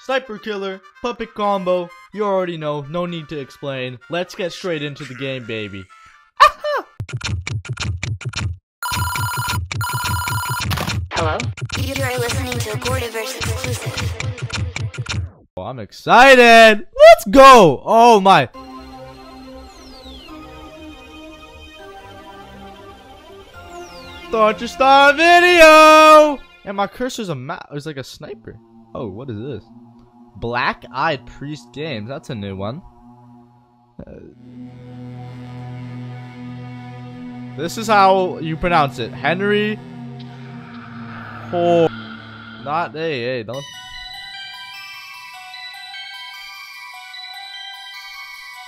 Sniper killer, puppet combo, you already know, no need to explain. Let's get straight into the game, baby. Hello? You are listening to a Gordiverse exclusive. Oh, I'm excited! Let's go! Oh my. Start your star video! And my cursor's a map. It's like a sniper. Oh, what is this? Black Eyed Priest Games. That's a new one. Uh, this is how you pronounce it. Henry. Oh. Not. Hey, hey, don't.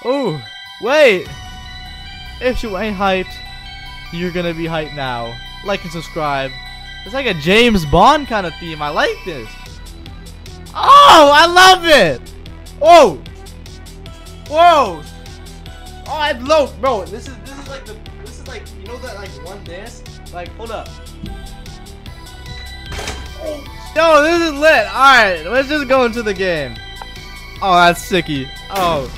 Oh, wait! If you ain't hyped, you're gonna be hyped now. Like and subscribe. It's like a James Bond kind of theme. I like this. Oh, I love it! Whoa! Whoa! Oh, I love, bro. This is this is like the this is like you know that like one dance. Like, hold up. Yo, this is lit. All right, let's just go into the game. Oh, that's sicky. Oh.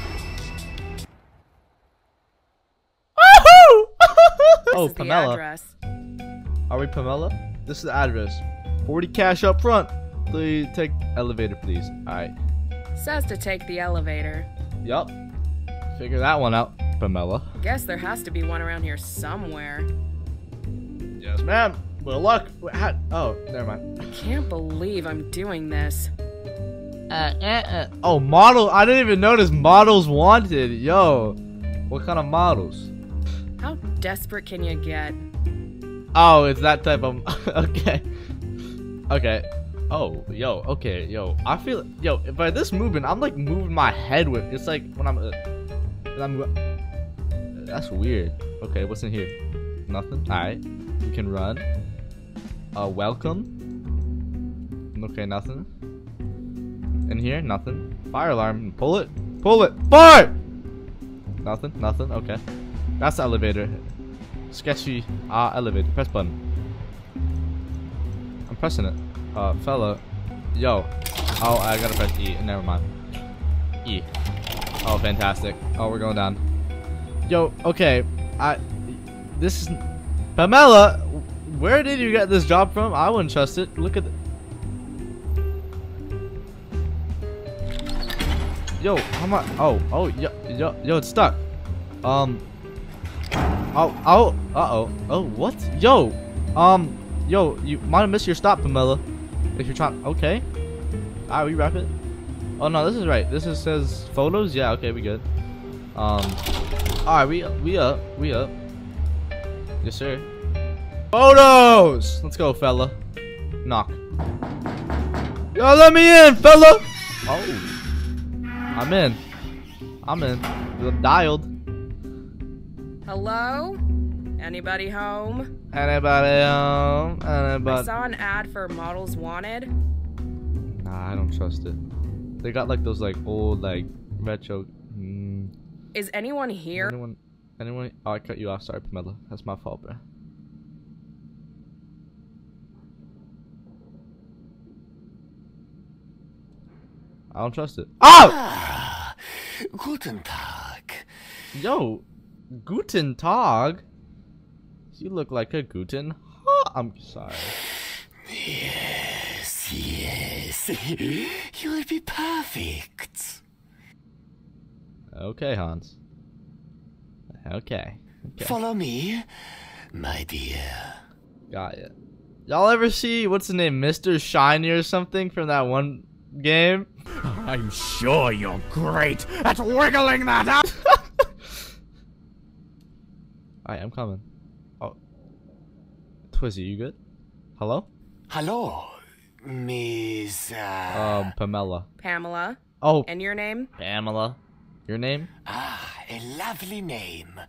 Woohoo! oh, Pamela. Address. Are we Pamela? This is the address. 40 cash up front. Please take elevator, please. Alright. Says to take the elevator. Yup. Figure that one out, Pamela. Guess there has to be one around here somewhere. Yes, ma'am. Well, luck. How- Oh, never mind. I can't believe I'm doing this. Uh, uh, uh. Oh, model. I didn't even notice models wanted. Yo. What kind of models? How desperate can you get? Oh, it's that type of. okay. Okay. Oh, yo. Okay, yo. I feel. Yo, by this movement, I'm like moving my head with. It's like when I'm. Uh, when I'm. That's weird. Okay, what's in here? Nothing. All right. We can run. Uh, welcome. Okay, nothing. In here, nothing. Fire alarm. Pull it. Pull it. Fire. Nothing. Nothing. Okay. That's the elevator. Sketchy. Ah, elevator. Press button. I'm pressing it. Uh, fella. Yo. Oh, I gotta press E. Never mind. E. Oh, fantastic. Oh, we're going down. Yo, okay. I. This is. Pamela! Where did you get this job from? I wouldn't trust it. Look at. Yo, how much? Oh, oh, yo, yo, yo, it's stuck. Um. Oh, oh, uh-oh. Oh, what? Yo, um, yo, you might have missed your stop, Pamela. If you're trying, okay. Alright, we wrap it. Oh, no, this is right. This is says photos? Yeah, okay, we good. Um, alright, we, we up, we up. Yes, sir. Photos! Let's go, fella. Knock. Yo, let me in, fella! Oh. I'm in. I'm in. Dialed. Hello? Anybody home? Anybody home? Anybody? I Anybody? saw an ad for models wanted. Nah, I don't trust it. They got like those like old like retro. Mm, Is anyone here? anyone? Anyone? Oh, I cut you off. Sorry, Pamela. That's my fault, bro. I don't trust it. Oh! Ah, guten Tag. Yo, Guten Tag. You look like a Guten. Huh? I'm sorry. Yes, yes. You will be perfect. Okay, Hans. Okay. Okay. Follow me, my dear. Got it. Y'all ever see what's the name, Mr. Shiny or something from that one game? I'm sure you're great at wiggling that out. Alright, I'm coming. Oh. Twizzy, you good? Hello? Hello, Miss. Uh, Um, Pamela. Pamela. Oh, And your name? Pamela. Your name? ah, a lovely name.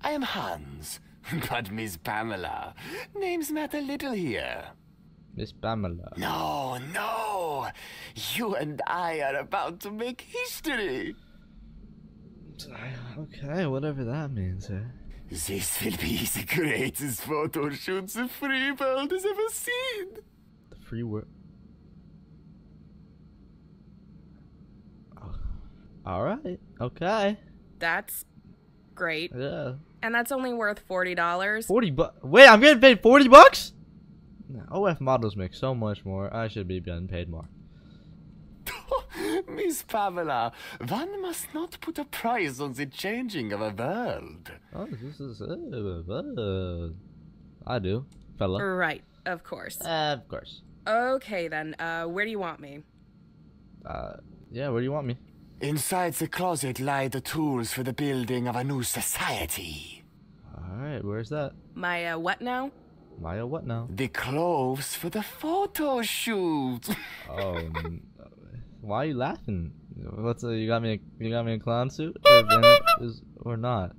I am Hans, but Miss Pamela. Names matter little here. Miss Pamela. No, no. You and I are about to make history. Okay, whatever that means, eh? This will be the greatest photo shoot the free world has ever seen. The free work. Oh. All right. Okay. That's great. Yeah. And that's only worth $40. Forty bucks. Wait, I'm getting paid forty bucks. OF models make so much more. I should be getting paid more. Miss Pamela, one must not put a price on the changing of a world. Oh, this is. Uh, uh, I do, fella. Right, of course. Uh, of course. Okay then, uh, where do you want me? Uh, yeah. Where do you want me? Inside the closet lie the tools for the building of a new society. All right. Where's that? My, uh, what now? Maya, what now? The clothes for the photo shoot. Oh, n- why are you laughing? What's uh, you got me? A, you got me a clown suit, or, is, or not?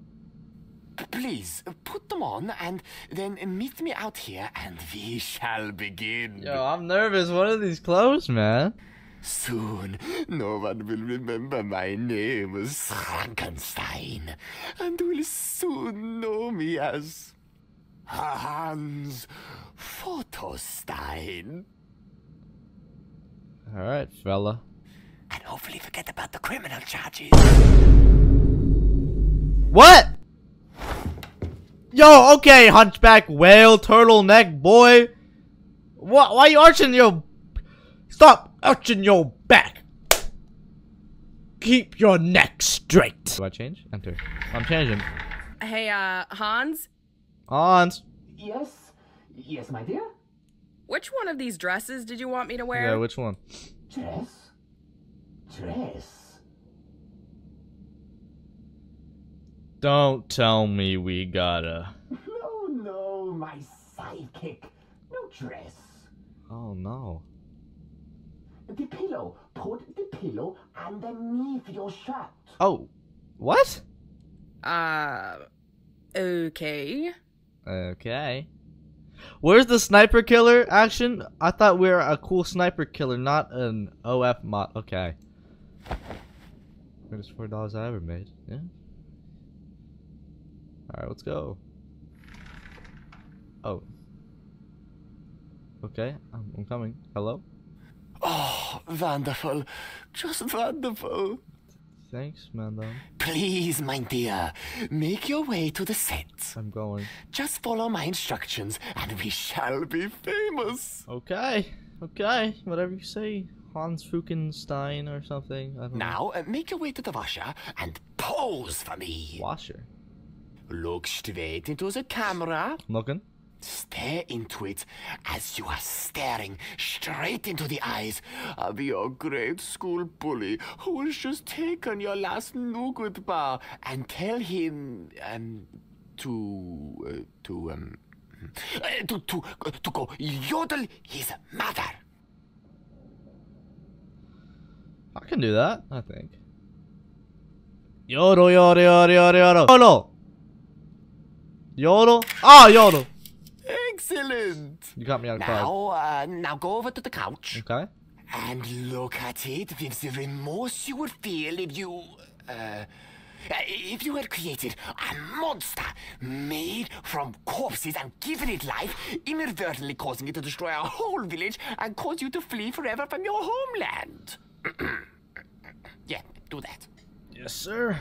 Please, put them on and then meet me out here and we shall begin. Yo, I'm nervous. What are these clothes, man? Soon, no one will remember my name as Frankenstein and will soon know me as Hans Photostein. All right, fella. And hopefully forget about the criminal charges. What? Yo, okay, hunchback whale turtleneck boy. What? Why you arching your? Stop arching your back. Keep your neck straight. Do I change? Enter. I'm changing. Hey, uh, Hans? Hans. Yes? Yes, my dear? Which one of these dresses did you want me to wear? Yeah, which one? Dress? Dress? Don't tell me we gotta. No, no, my sidekick. No dress. Oh no. The pillow. Put the pillow underneath your shirt. Oh, what? Uh, okay. Okay. Where's the sniper killer action? I thought we were a cool sniper killer, not an OF mod. Okay. Greatest four dollars I ever made. Yeah. All right, let's go. Oh. Okay, I'm, I'm coming. Hello. Oh, wonderful. Just wonderful. Thanks. Though Please, my dear, make your way to the set. I'm going. Just follow my instructions and we shall be famous. Okay. Okay. Whatever you say, Hans Fukenstein or something. I don't. Now, uh, make your way to the washer and pose for me. Washer. Look straight into the camera. Looking. Stare into it as you are staring straight into the eyes of your grade school bully who has just taken your last nougat bar and tell him um to uh, to um uh, to to to go yodel his mother. I can do that, I think. Yodel, yodel, yodel, yodel, yodel. Yodel! Yodel? Ah, yodel! Excellent. You got me on card. Now, uh, now go over to the couch Okay. and look at it with the remorse you would feel if you, uh, if you had created a monster made from corpses and given it life, inadvertently causing it to destroy a whole village and cause you to flee forever from your homeland. yeah, do that. Yes, sir.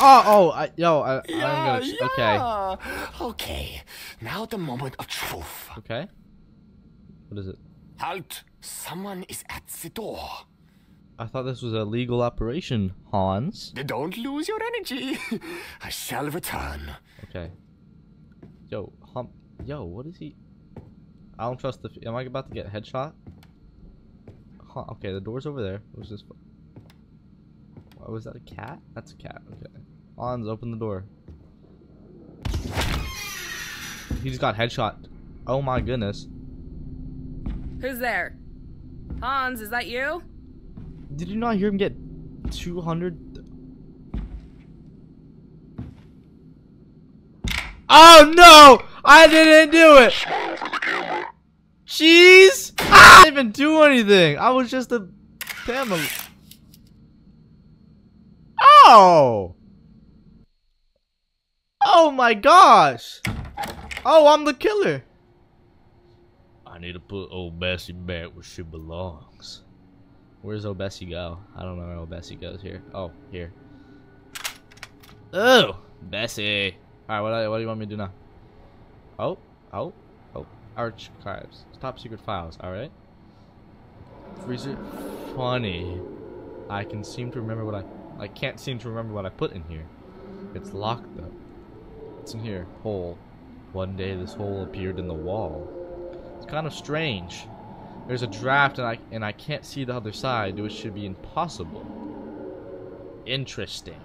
Oh, oh, I, yo, I, I'm gonna. Ch- okay. Okay, now the moment of truth. Okay. What is it? Halt! Someone is at the door. I thought this was a legal operation, Hans. Don't lose your energy. I shall return. Okay. Yo, hump. Yo, what is he? I don't trust the. Am I about to get headshot? Huh, okay, the door's over there. What was this? What was that? A cat? That's a cat. Okay. Hans, open the door. He just got headshot. Oh my goodness. Who's there? Hans, is that you? Did you not hear him get 200? Oh no! I didn't do it! Jeez! I didn't even do anything! I was just a family. Oh! Oh my gosh! Oh, I'm the killer! I need to put old Bessie back where she belongs. Where's old Bessie go? I don't know where old Bessie goes here. Oh, here. Oh, Bessie. All right, what, what do you want me to do now? Oh, oh. Archives. Top secret files. All right. Freezer. Funny. I can seem to remember what I. I can't seem to remember what I put in here. It's locked though. It's in here. Hole. One day this hole appeared in the wall. It's kind of strange. There's a draft and I and I can't see the other side, which should be impossible. Interesting.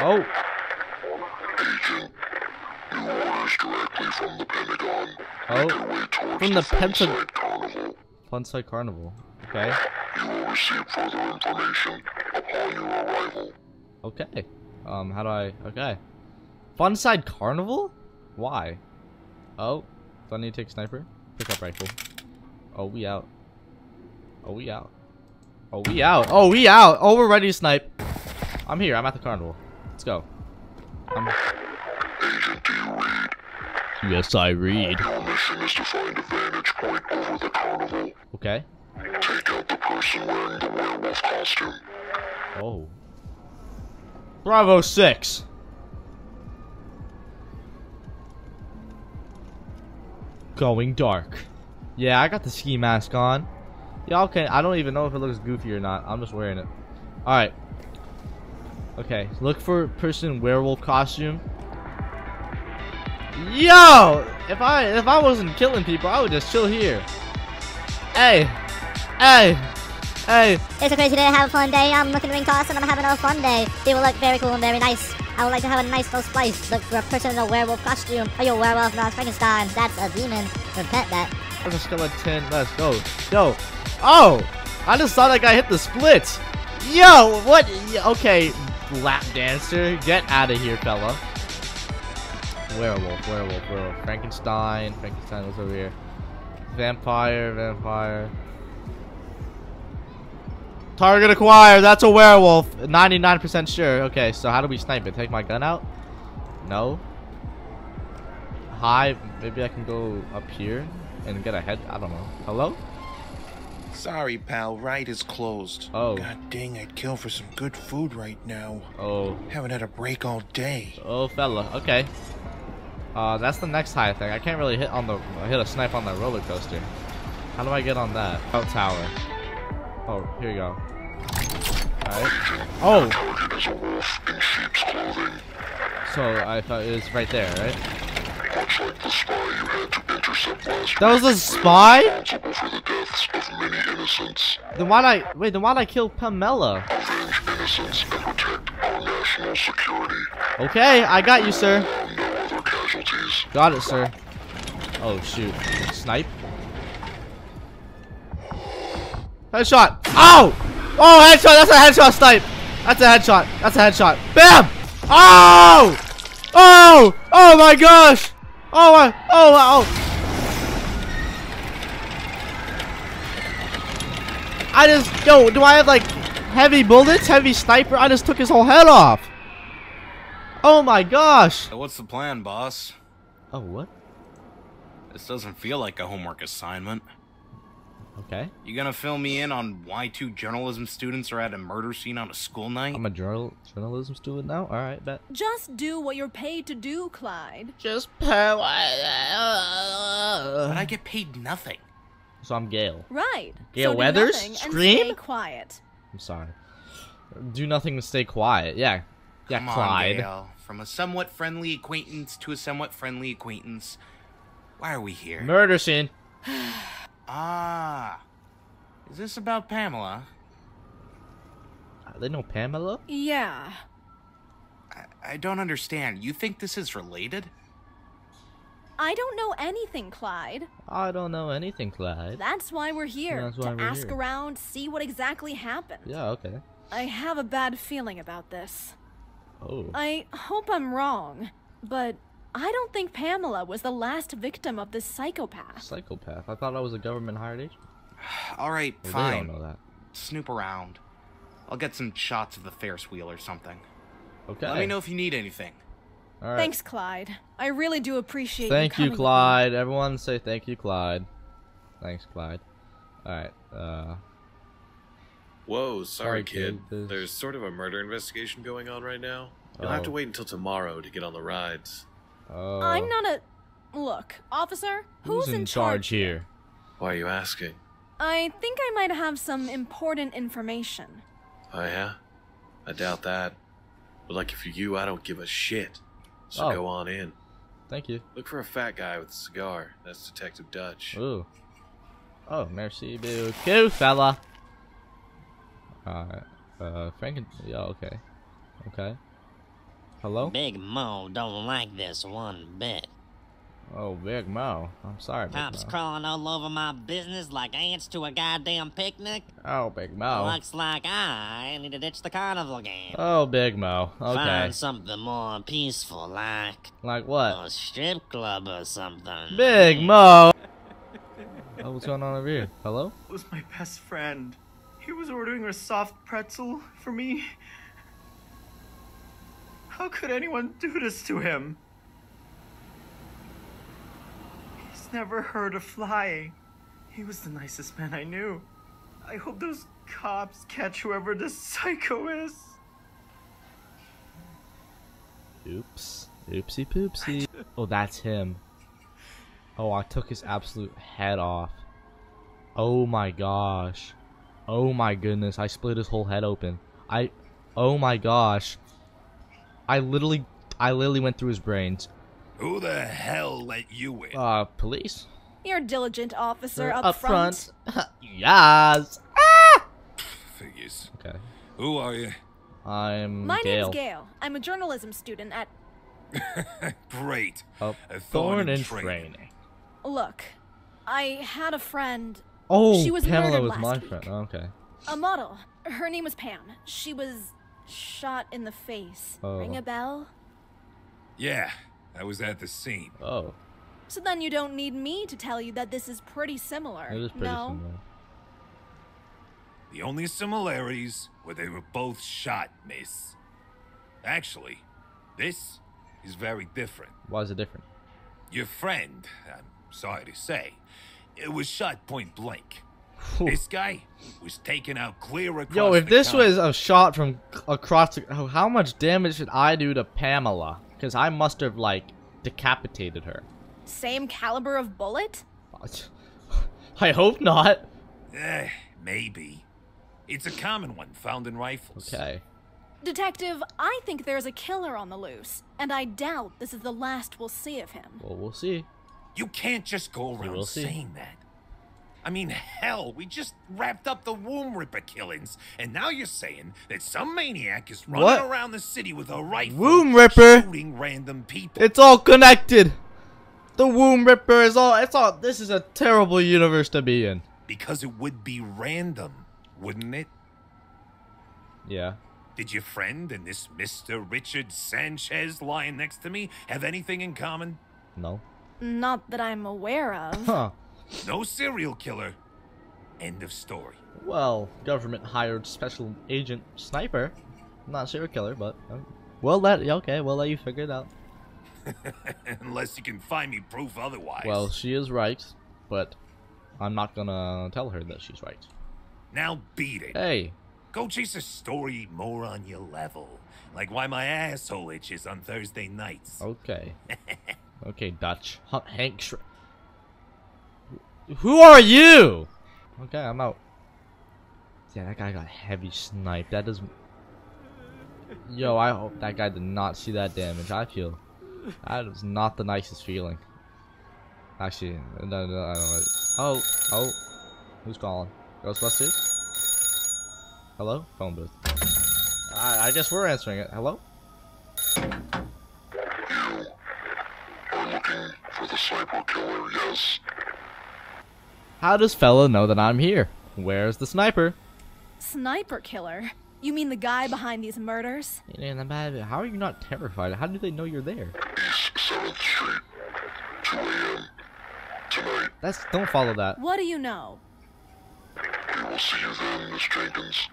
Oh, Orders directly from the Pentagon. oh, Your way towards from the the Pentagon. Carnival. Funside Carnival. Okay, You will receive further information upon your arrival. okay. Um, how do I? Okay. Funside Carnival? Why? Oh, do I need to take sniper? Pick up rifle. Oh, we out. Oh, we out. Oh, we out. Oh, we out. Oh, we're ready to snipe. I'm here. I'm at the carnival. Let's go. I'm... Do you read? Yes, I read. Your mission is to find a vantage point over the carnival. Okay. Take out the person wearing the werewolf costume. Oh. Bravo 6. Going dark. Yeah, I got the ski mask on. Yeah, okay. I don't even know if it looks goofy or not. I'm just wearing it. Alright. Okay. Look for person werewolf costume. Yo! If I if I wasn't killing people, I would just chill here. Hey! Hey! Hey! It's a crazy day, have a fun day. I'm looking to ring toss and I'm having a fun day. People look very cool and very nice. I would like to have a nice little splice. Look for a person in a werewolf costume. Are you a werewolf? No, it's Frankenstein. That's a demon. Repent that. There's a skeleton. Let's go. Yo. Oh! I just saw that guy hit the splits. Yo, what? Okay, lap dancer. Get out of here, fella. Werewolf, werewolf, werewolf. Frankenstein. Frankenstein was over here. Vampire, vampire. Target acquired. That's a werewolf. 99% sure. Okay, so how do we snipe it? Take my gun out? No. High. Maybe I can go up here and get a head. I don't know. Hello? Sorry, pal. Right is closed. Oh. God dang, I'd kill for some good food right now. Oh. Haven't had a break all day. Oh, fella. Okay. Uh, that's the next high thing. I can't really hit on the hit a snipe on the roller coaster. How do I get on that? Out tower. Oh, here you go. Alright. Oh, so I thought it was right there, right? Like the That was a spy? the. Then why'd I wait? Then why'd I kill Pamela? Okay, I got you, sir. Casualties. Got it, sir. Oh shoot! Snipe. Headshot. Oh! Oh, headshot. That's a headshot snipe. That's a headshot. That's a headshot. Bam! Oh! Oh! Oh my gosh! Oh my! Oh! Oh! I just yo. Do I have like heavy bullets? Heavy sniper? I just took his whole head off. Oh my gosh! So what's the plan, boss? Oh what? This doesn't feel like a homework assignment. Okay. You gonna fill me in on why two journalism students are at a murder scene on a school night? I'm a journal journalism student now. All right, bet. Just do what you're paid to do, Clyde. Just pay but I get paid nothing. So I'm Gale. Right. Gale so Weathers? nothing Scream? Stay quiet. I'm sorry. Do nothing to stay quiet. Yeah. Yeah, Come on, Clyde. Gale. From a somewhat friendly acquaintance to a somewhat friendly acquaintance. Why are we here? Murder scene. ah. Is this about Pamela? Uh, They know Pamela? Yeah. I, I don't understand. You think this is related? I don't know anything, Clyde. I don't know anything, Clyde. That's why we're here. That's why to we're ask here. around, see what exactly happened. Yeah, okay. I have a bad feeling about this. Oh. I hope I'm wrong, but I don't think Pamela was the last victim of this psychopath. Psychopath. I thought I was a government hired agent. Alright, Well, fine. They don't know that. Snoop around. I'll get some shots of the Ferris wheel or something. Okay. Let me know if you need anything. All right. Thanks, Clyde. I really do appreciate Thank you you, coming with me. Clyde. Everyone say thank you, Clyde. Thanks, Clyde. Alright, uh. Whoa, sorry, Sorry, kid. kid, There's sort of a murder investigation going on right now. You'll have to Oh. wait until tomorrow to get on the rides. Oh. I'm not a. Look, officer, who's, Who's in charge here? Why are you asking? I think I might have some important information. Oh, yeah? I doubt that. But, like, if you're you, I don't give a shit. So Oh. go on in. Thank you. Look for a fat guy with a cigar. That's Detective Dutch. Ooh. Oh, merci beaucoup, fella. Alright. Uh, Franken. Yeah, okay. Okay. Hello? Big Mo don't like this one bit. Oh, Big Mo. I'm sorry, Big Cops Mo. crawling all over my business like ants to a goddamn picnic. Oh, Big Mo. Looks like I need to ditch the carnival game. Oh, Big Mo. Okay. Find something more peaceful, like Like what? a strip club or something. Big Mo! Oh, what's going on over here? Hello? was my best friend. He was ordering a soft pretzel for me. How could anyone do this to him? He's never heard of flying. He was the nicest man I knew. I hope those cops catch whoever this psycho is. Oops. Oopsie poopsie. Oh, that's him. Oh, I took his absolute head off. Oh my gosh. Oh my goodness, I split his whole head open. I Oh my gosh. I literally I literally went through his brains. Who the hell let you in? Uh, police? You're a diligent officer up, up front. Yes. Ah! Figures. Okay. Who are you? I'm My Gale. name's Gale. I'm a journalism student at. Great. A A thorn in training. training. Look, I had a friend. Oh, she was Pamela murdered was last my week. friend. Oh, okay. A model. Her name was Pam. She was shot in the face. Oh. Ring a bell? Yeah, I was at the scene. Oh, So then you don't need me to tell you that this is pretty similar. it is pretty no? similar. The only similarities were they were both shot, miss. Actually, this is very different. Why is it different? Your friend, I'm sorry to say, it was shot point blank. Whew. This guy was taken out clear across Yo, if the this counter. was a shot from across the, oh, how much damage should I do to Pamela? Because I must have like decapitated her. Same caliber of bullet? I hope not. Eh, maybe. It's a common one found in rifles. Okay. Detective, I think there's a killer on the loose, and I doubt this is the last we'll see of him. Well, we'll see. You can't just go around will saying that. I mean, hell, we just wrapped up the womb ripper killings, and now you're saying that some maniac is running What? around the city with a rifle, Womb ripper? shooting random people. It's all connected. The womb ripper is all. It's all. This is a terrible universe to be in. Because it would be random, wouldn't it? Yeah. Did your friend and this Mr. Richard Sanchez lying next to me have anything in common? No. Not that I'm aware of. Huh. No serial killer. End of story. Well, government hired special agent sniper. Not serial killer, but uh, we'll let. Okay, we'll let you figure it out. Unless you can find me proof otherwise. Well, she is right, but I'm not gonna tell her that she's right. now beat it. Hey. Go chase a story more on your level. Like why my asshole itches on Thursday nights. Okay. okay, Dutch. Hank Who are you? Okay, I'm out. Yeah, that guy got heavy sniped. That doesn't. Yo, I hope that guy did not see that damage. I feel that is not the nicest feeling. Actually, no, no, I don't know. Oh, oh, who's calling? Ghostbusters? Hello? Phone booth. I, I guess we're answering it. Hello? Are looking for the sniper killer, yes. How does fella know that I'm here? Where's the sniper? Sniper killer? You mean the guy behind these murders? How are you not terrified? How do they know you're there? East 7th Street, 2 a.m. Tonight, That's don't follow that. What do you know? we will see you then, Miss Jenkins.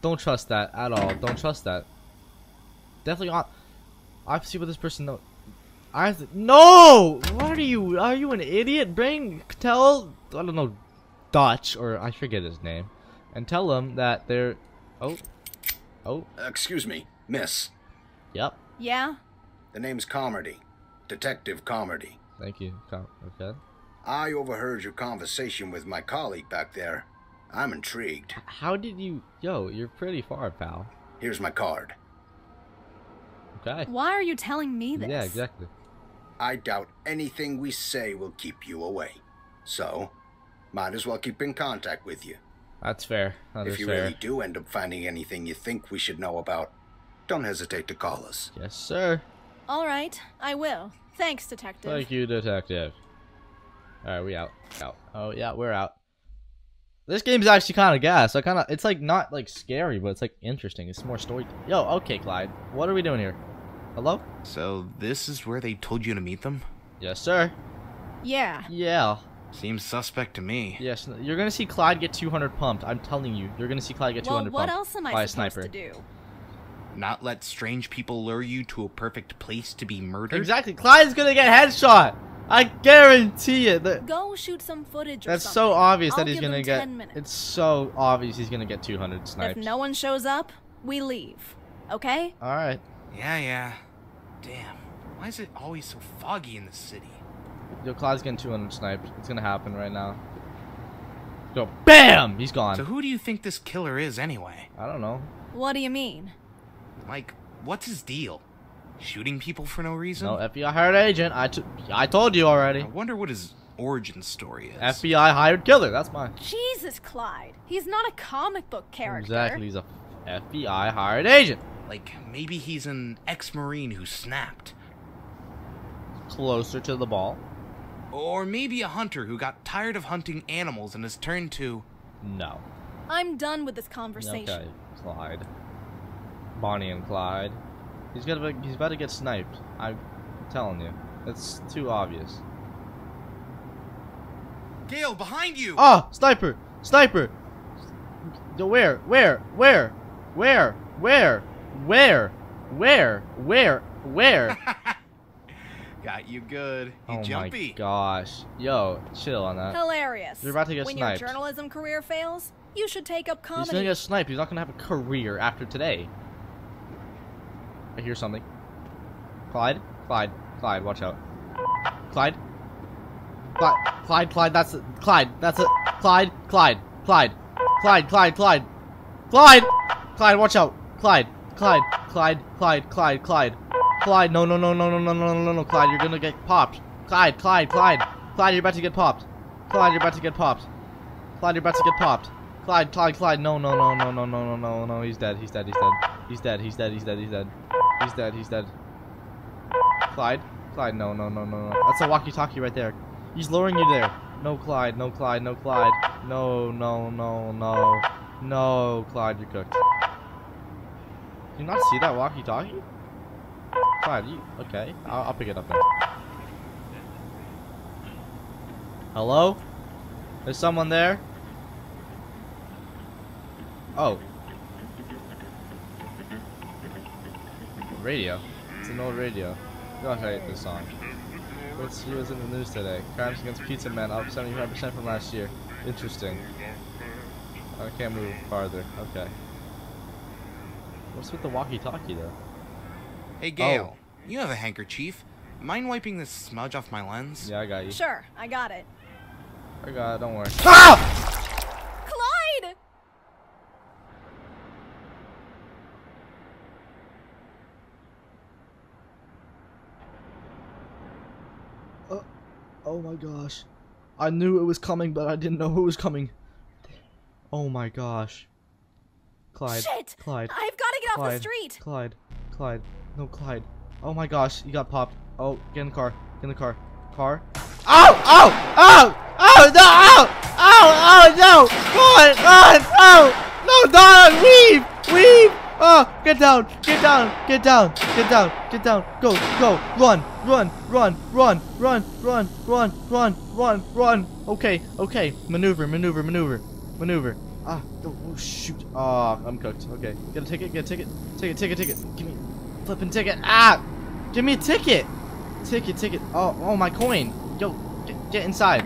Don't trust that at all. Don't trust that. Definitely not. I have to see what this person know. I th no. What are you? Are you an idiot? Bring tell I don't know Dutch or I forget his name, and tell him that they're. Oh, oh. Excuse me, miss. Yep. Yeah? The name's Carmody. Detective Carmody. Thank you. Com okay. I overheard your conversation with my colleague back there. I'm intrigued. How did you? Yo, you're pretty far, pal. Here's my card. Okay. Why are you telling me this? Yeah, exactly. I doubt anything we say will keep you away. So, might as well keep in contact with you. That's fair. That if you fair. really do end up finding anything you think we should know about, don't hesitate to call us. Yes, sir. All right, I will. Thanks, detective. Thank you, detective. All right, we out. Out. Oh yeah, we're out. This game's actually kind of gas. I kind of. It's like not like scary, but it's like interesting. It's more story. Yo, okay, Clyde. What are we doing here? Hello? So this is where they told you to meet them? Yes, sir. Yeah. Yeah. Seems suspect to me. Yes, you're gonna see Clyde get 200 pumped. I'm telling you, you're gonna see Clyde get Well, 200 what pumped else am by I a supposed sniper. to do? Not let strange people lure you to a perfect place to be murdered? Exactly. Clyde's gonna get headshot. I guarantee it. The- Go shoot some footage That's something. so obvious I'll that he's gonna get. 10 minutes. It's so obvious he's gonna get 200 snipes. If no one shows up, we leave. Okay? All right. Yeah, yeah. Damn. Why is it always so foggy in the city? Yo, Clyde's getting 200 sniped. It's gonna happen right now. Go, BAM! He's gone. So who do you think this killer is anyway? I don't know. What do you mean? Like, what's his deal? Shooting people for no reason? No, FBI hired agent. I, t- I told you already. I wonder what his origin story is. FBI hired killer. That's mine. Jesus, Clyde. He's not a comic book character. Exactly. He's a FBI hired agent. Like, maybe he's an ex-marine who snapped. Closer to the ball. Or maybe a hunter who got tired of hunting animals and has turned to... No. I'm done with this conversation. Okay, Clyde. Bonnie and Clyde. He's gonna be, he's about to get sniped. I'm telling you. It's too obvious. Gale, behind you! Ah, sniper! Sniper! Yo, Where? Where? Where? Where? Where? Where? Where? Where? Where? Got you good. You oh jumpy. my gosh. Yo, chill on that. Hilarious. You're about to get when sniped. your journalism career fails, you should take up comedy. He's gonna get sniped. He's not gonna have a career after today. I hear something. Clyde? Clyde. Clyde, watch out. Clyde? Clyde, Clyde, Clyde, that's it. Clyde, that's it. Clyde, Clyde, Clyde, Clyde, Clyde, Clyde, Clyde, Clyde, watch out. Clyde, Clyde, Clyde, Clyde, Clyde, Clyde, Clyde, no, no, no, no, no, no, no, no, no, Clyde, you're gonna get popped. Clyde, Clyde, Clyde, Clyde, you're about to get popped. Clyde, you're about to get popped. Clyde, you're about to get popped. Clyde, Clyde, Clyde, no, no, no, no, no, no, no, no, no, he's dead, he's dead, he's dead. He's dead, he's dead, he's dead, he's dead. He's dead, he's dead. Clyde? Clyde, no, no, no, no, no. That's a walkie-talkie right there. He's luring you there. No, Clyde, no, Clyde, no, Clyde. No, no, no, no. No, Clyde, you're cooked. You not see that walkie-talkie? Clyde, you, okay. I'll, I'll pick it up there. Hello? Is someone there? Oh. Radio. It's an old radio. Gosh, I hate this song. Let's see what's in the news today. Crimes against Pizza Men up 75% from last year. Interesting. I can't move farther. Okay. What's with the walkie-talkie though? Hey, Gale. You have a handkerchief. Mind wiping this smudge off my lens? Yeah, I got you. Sure, I got it. I got it. Don't worry. Ah! Clyde! Oh my gosh. I knew it was coming, but I didn't know who was coming. Oh my gosh. Clyde. Shit! Clyde. I've got to get off the street. Clyde. Clyde. No, Clyde. Oh my gosh, you got popped. Oh, get in the car. Get in the car. Car. Ow! Ow! Ow! Oh no! Ow! Ow! Oh no! Run! Run! Oh! No, Donna! Weave! Weave! Oh! Get down! Get down! Get down! Get down! Get down! Go! Go! Run! Run! Run! Run! Run! Run! Run! Run! Run! Run! Okay! Okay! Maneuver! Maneuver! Maneuver! Maneuver! Ah! Oh, oh shoot! Ah! I'm cooked. Okay. Get a ticket. Get a ticket. Ticket. Ticket. Ticket. Give me flipping ticket. Ah! Give me a ticket. Ticket, ticket. Oh, oh, my coin. Yo, get, get inside.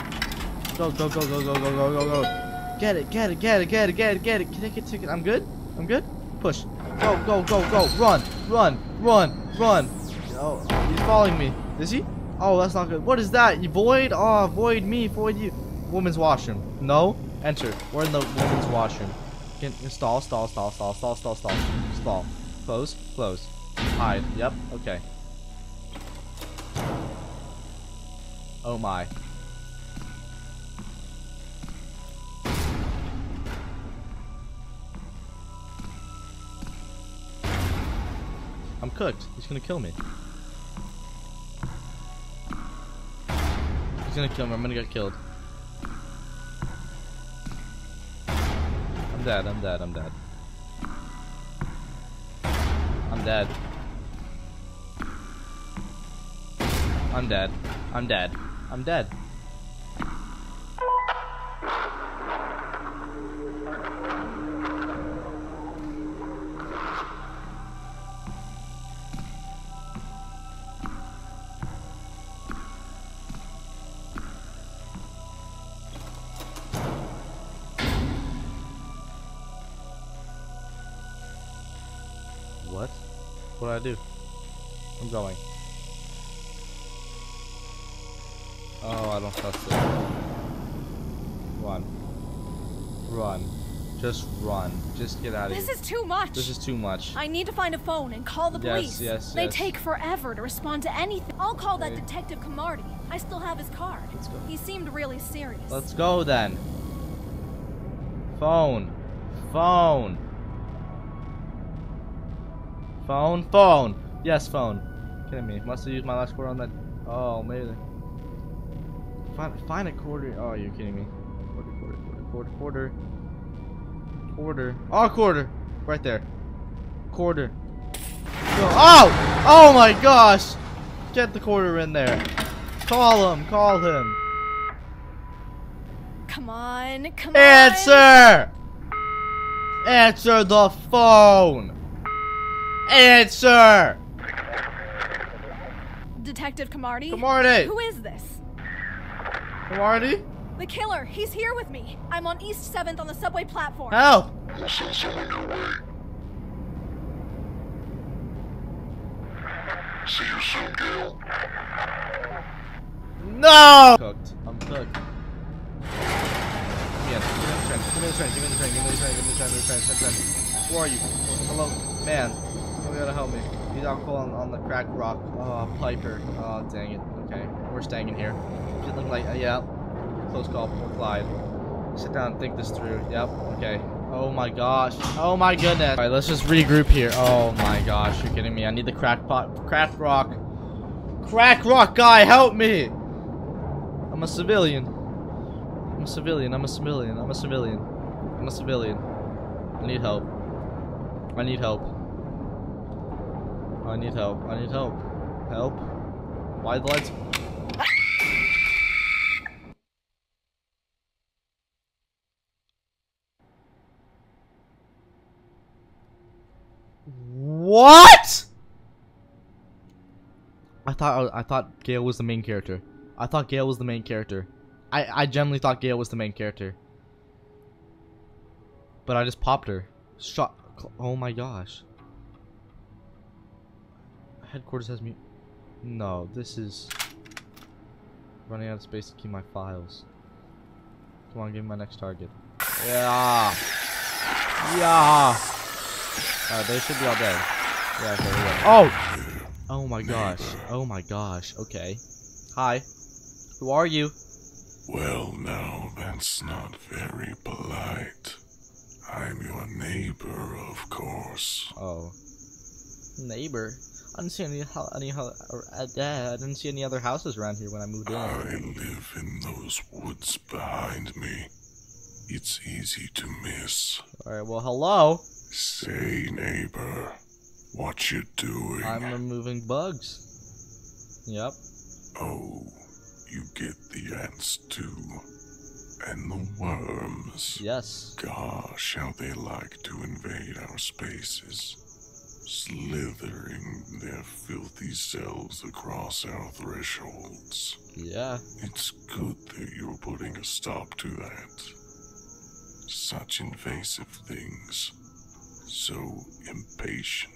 Go, go, go, go, go, go, go, go, go. Get it, get it, get it, get it, get it, get it. Ticket, ticket. I'm good. I'm good. Push. Go, go, go, go. Run, run, run, run. Oh, he's following me. Is he? Oh, that's not good. What is that? You void? Oh, void me, void you. Woman's washroom. No. Enter. We're in the women's washroom. Can install, stall, stall, stall, stall, stall, stall, stall. Close, close. Hide. Yep, okay. Oh my. I'm cooked. He's gonna kill me. He's gonna kill me. I'm gonna get killed. I'm dead. I'm dead. I'm dead. I'm dead. I'm dead. I'm dead. I'm dead. This is too much. I need to find a phone and call the Yes, police. yes, yes, They yes. take forever to respond to anything. I'll call that Detective Camardi. I still have his card. Let's go. He seemed really serious. Let's go then. Phone. Phone. Phone. Phone. Yes, phone. Kidding me. Must have used my last quarter on that. Oh, maybe. Find, find a quarter. Oh, you're kidding me. Quarter, quarter, quarter, quarter, quarter. Quarter. Oh, quarter. Right there. Quarter. Oh! Oh my gosh! Get the quarter in there. Call him. Call him. Come on, come on. Answer! Answer the phone! Answer! Detective Camardi? Camardi! Who is this? Marty? The killer. He's here with me. I'm on East 7th on the subway platform. Help! We'll send someone your way. See you soon, Gale. No! Cooked. I'm cooked. Give me give me the train. Give me the train. Give me the train. Give me the train. Give me the train. Give me the train. Give train. Who are you? Hello, man. You gotta help me. He's out cold on, on the crack rock. Oh, Piper. Oh, dang it. Okay, we're staying in here. You look like, uh, yeah. Close call. Poor Clyde. Sit down and think this through. Yep. Okay. Oh my gosh. Oh my goodness. Alright, let's just regroup here. Oh my gosh. You're kidding me. I need the crack pot. Crack rock. Crack rock guy, help me! I'm a civilian. I'm a civilian. I'm a civilian. I'm a civilian. I'm a civilian. I need help. I need help. I need help. I need help. Help. Why the lights? What? I thought uh, I thought Gale was the main character. I thought Gale was the main character. I I genuinely thought Gale was the main character. But I just popped her. Shot. Oh my gosh. Headquarters has me. No, this is running out of space to keep my files. Come on, give me my next target. Yeah. Yeah. Alright, they should be all dead. Yeah, okay. Oh! Oh my gosh. Oh my gosh. Okay. Hi. Who are you? Well, now, that's not very polite. I'm your neighbor, of course. Oh. Neighbor. I didn't see any any uh, I didn't see any other houses around here when I moved in. I live in those woods behind me. It's easy to miss. Alright, well hello. Say, neighbor, what you doing? I'm removing bugs. Yep. Oh, you get the ants too. And the worms. Yes. Gosh, how they like to invade our spaces. slithering their filthy selves across our thresholds. Yeah. It's good that you're putting a stop to that. Such invasive things, so impatient,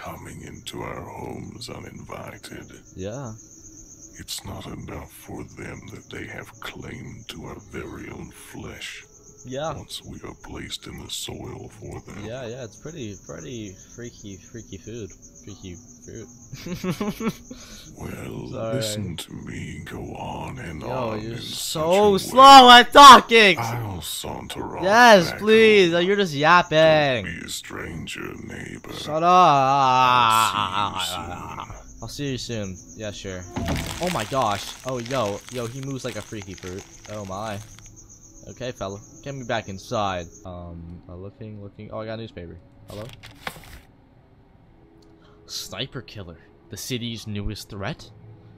coming into our homes uninvited. Yeah. It's not enough for them that they have claim to our very own flesh. Yeah. Once we are placed in the soil for them. Yeah, yeah, it's pretty, pretty freaky, freaky food. Freaky fruit. Well, Sorry. listen to me go on and Yo, on. you're so slow at talking! I'll saunter off Yes, please! You're just yapping! Be a stranger, neighbor. Shut up! I'll see you soon. Yeah, sure. Oh my gosh. Oh, yo. Yo, he moves like a freaky fruit. Oh my. Okay, fella. Get me back inside. Um, looking, looking. Oh, I got a newspaper. Hello? Sniper killer. The city's newest threat?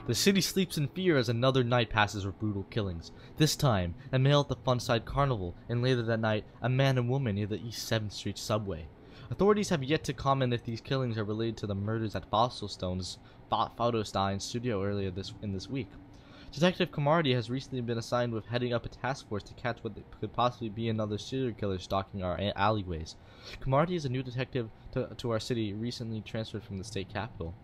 The city sleeps in fear as another night passes with brutal killings. This time, a male at the Funside Carnival, and later that night, a man and woman near the East 7th Street subway. Authorities have yet to comment if these killings are related to the murders at Fossil Stone's Photostein studio earlier this in this week. Detective Camardi has recently been assigned with heading up a task force to catch what could possibly be another serial killer stalking our alleyways. Camardi is a new detective to, to our city, recently transferred from the state capital.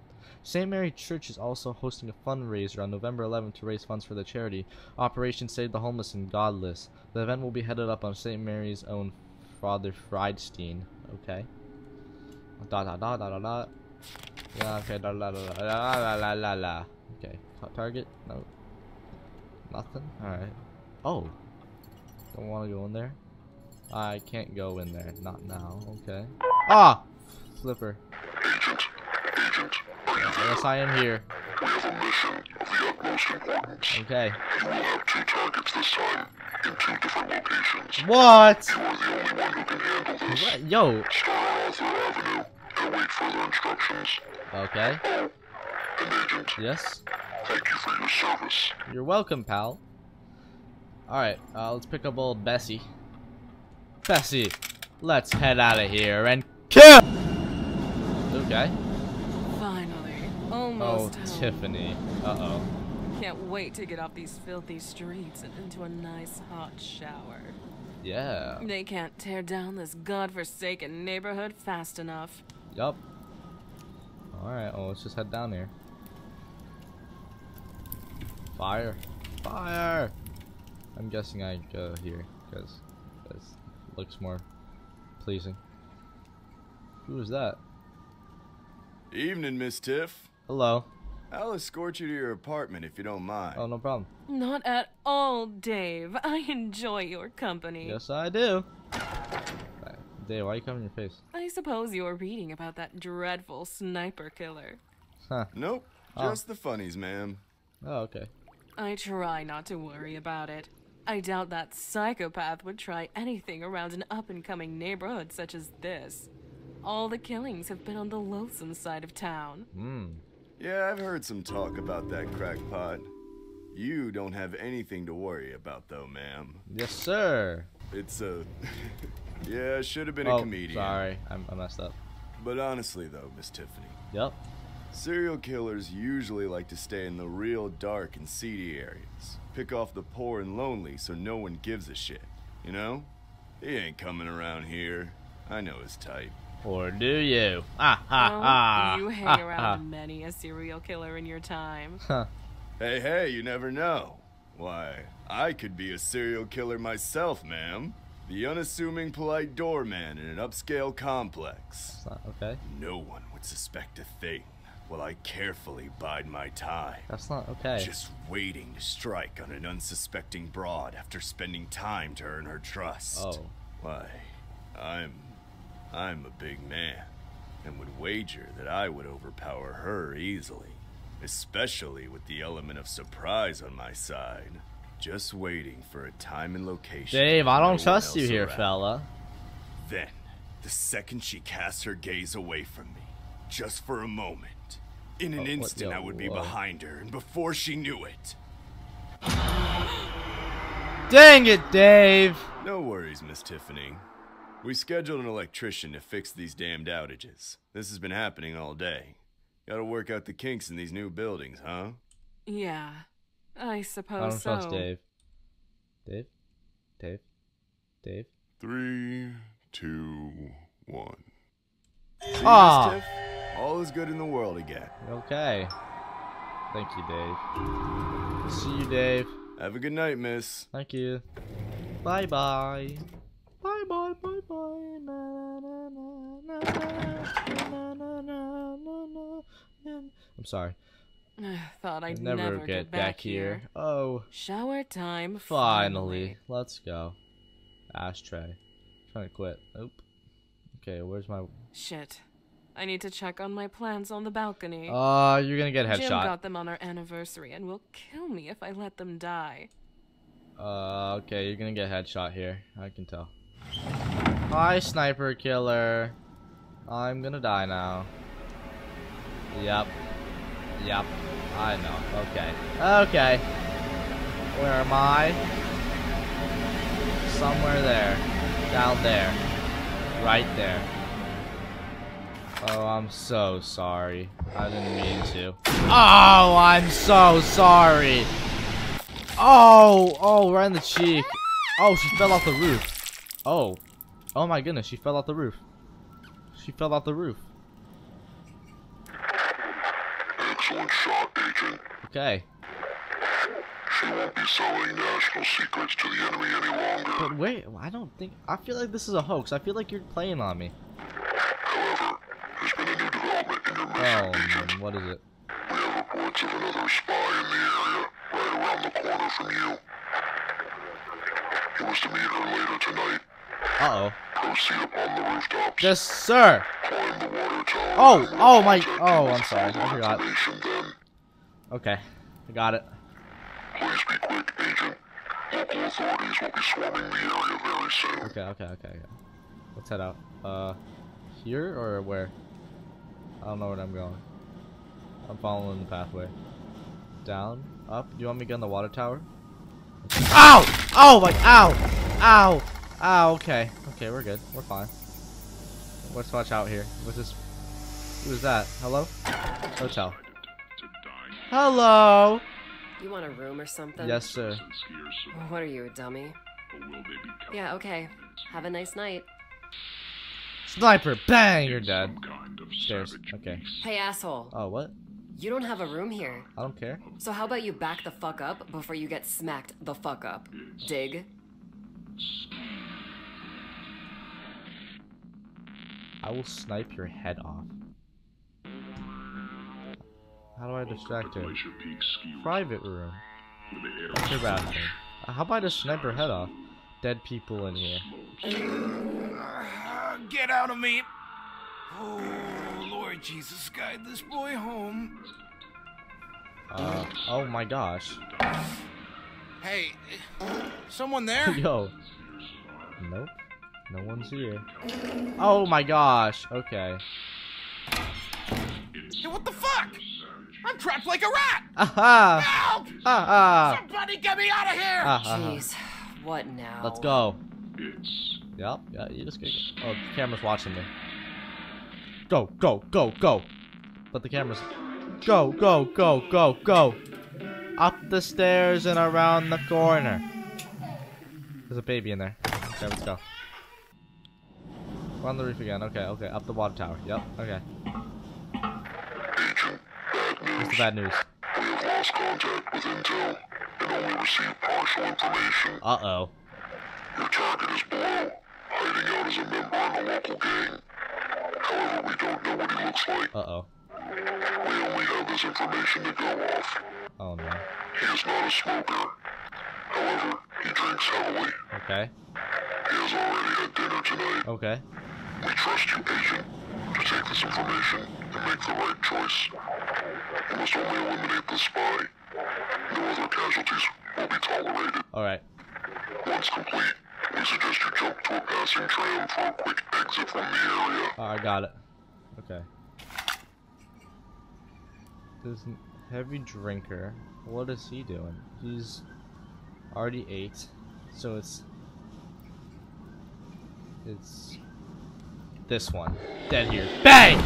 St. Mary Church is also hosting a fundraiser on November 11 to raise funds for the charity Operation Save the Homeless and Godless. The event will be headed up on St. Mary's own Father Friedstein. Okay. Da da da da da da. Yeah, okay, da la la la la la la la. Okay, target? No. Nothing? Alright. Oh. Don't want to go in there? I can't go in there. Not now. Okay. Ah! Flipper. Agent. Agent. Yes, I am here. We have a mission of the utmost importance. Okay. You will have two targets this time in two different locations. What? You are the only one who can handle this. What? Yo. Start on Arthur Avenue and wait further instructions. Okay. Oh, Yes. Thank you for your service. You're welcome, pal. Alright, uh, let's pick up old Bessie. Bessie, let's head out of here and kill! Okay. Finally. Oh, Almost home. Tiffany. Uh-oh. Can't wait to get off these filthy streets and into a nice hot shower. Yeah. They can't tear down this godforsaken neighborhood fast enough. Yup. Alright, well, let's just head down here. Fire. Fire! I'm guessing I go here, because this looks more pleasing. Who is that? Evening, Miss Tiff. Hello. I'll escort you to your apartment if you don't mind. Oh, no problem. Not at all, Dave. I enjoy your company. Yes, I do. Uh, Dave, why are you covering your face? I suppose you're reading about that dreadful sniper killer. Huh. Nope. Oh. Just the funnies, ma'am. Oh, okay. I try not to worry about it. I doubt that psychopath would try anything around an up and coming neighborhood such as this. All the killings have been on the loathsome side of town. Hmm. Yeah, I've heard some talk about that crackpot. You don't have anything to worry about, though, ma'am. Yes, sir. It's a. yeah, should have been oh, a comedian. sorry. I'm, I messed up. But honestly, though, Miss Tiffany. Yep. Serial killers usually like to stay in the real dark and seedy areas. Pick off the poor and lonely so no one gives a shit. You know? He ain't coming around here. I know his type. Or do you? Ah, ha, Well, ha. you hang ha, around many a serial killer in your time. Huh. Hey, hey, you never know. Why, I could be a serial killer myself, ma'am. The unassuming polite doorman in an upscale complex. okay. No one would suspect a thing while I carefully bide my time. That's not okay. Just waiting to strike on an unsuspecting broad after spending time to earn her trust. Oh. Why, I'm. I'm a big man, and would wager that I would overpower her easily. Especially with the element of surprise on my side. Just waiting for a time and location. Dave, I don't trust you here, around. fella. Then, the second she casts her gaze away from me, just for a moment, in an Oh, instant yo, I would be whoa. behind her, and before she knew it. Dang it, Dave! No worries, Miss Tiffany. We scheduled an electrician to fix these damned outages. This has been happening all day. Gotta work out the kinks in these new buildings, huh? Yeah, I suppose I don't so. trust Dave. Dave? Dave? Dave? Three, two, one. See, Ah. Miss Tiff? All is good in the world again. Okay. Thank you, Dave. See you, Dave. Have a good night, miss. Thank you. Bye bye. Bye bye bye bye. Na, na, na, na, na, na, na, na, na, na. I'm sorry. Thought I'd never, never, get, back, here. Oh, Shower time. finally. Let's go. Ashtray. Trying to quit. Oop. Okay, where's my? Shit. I need to check on my plants on the balcony. Uh, you're gonna get headshot. Jim got them on our anniversary and will kill me if I let them die. Uh, okay, you're gonna get headshot here. I can tell. Hi, sniper killer. I'm gonna die now. Yep. Yep. I know. Okay. Okay. Where am I? Somewhere there. Down there. Right there. Oh, I'm so sorry. I didn't mean to. Oh, I'm so sorry. Oh, oh, right in the cheek. Oh, she fell off the roof. Oh. Oh my goodness, she fell off the roof. She fell off the roof. Excellent shot, Agent. Okay. She won't be selling national secrets to the enemy any longer. But wait, I don't think. I feel like this is a hoax. I feel like you're playing on me. However, there's been a new development in your mission, Oh, Agent. man, what is it? We have reports of another spy in the area, right around the corner from you. He was to meet her later tonight. Uh oh. Proceed upon the rooftops. Yes, sir. Climb the water tower. Oh, oh my. Oh, I'm sorry. I forgot. then. Okay, I got it. Please be quick, Agent. Local authorities will be swarming the area very soon. Okay, okay, okay, okay. Let's head out. Uh, here or where? I don't know where I'm going. I'm following the pathway. Down, up. Do you want me to get on the water tower? Ow! Oh my! Ow! Ow! Ow! Okay, okay, we're good. We're fine. Let's watch out here. What's this? Who is that? Hello? Hotel. Hello. You want a room or something? Yes, sir. What are you, a dummy? Yeah, okay. Have a nice night. Sniper! Bang! You're dead. Stairs. Okay. Hey, asshole. Oh, what? You don't have a room here. I don't care. So how about you back the fuck up before you get smacked the fuck up? Dig? I will snipe your head off. How do I distract her? Private room. That's your bathroom. How about I just snipe her head off? Dead people in here. Get out of me! Oh, Lord Jesus, guide this boy home. Uh, oh my gosh. Hey, someone there? Yo. Nope. No one's here. Oh my gosh. Okay. Hey, what the fuck? I'm trapped like a rat! Aha! Help! Ah, Somebody get me out of here! ah, Jeez. What now? Let's go. Yep, yeah, you just get. Oh, the camera's watching me. Go, go, go, go. But the camera's. Go, go, go, go, go. Up the stairs and around the corner. There's a baby in there. Okay, let's go. We're on the roof again. Okay, okay. Up the water tower. Yep, okay. What's the bad news? We have lost contact with Intel and only received partial information. Uh oh. Your target is below, hiding out as a member in a local gang. However, we don't know what he looks like. Uh oh. We only have this information to go off. Oh no. He is not a smoker. However, he drinks heavily. Okay. He has already had dinner tonight. Okay. We trust you, Agent, to take this information and make the right choice. You must only eliminate the spy. No other casualties will be tolerated. Alright. Once complete, we suggest you jump to a passing tram for a quick exit from the area. Oh, I got it. Okay. This heavy drinker. What is he doing? He's already ate, so it's It's this one. Dead here. Bang!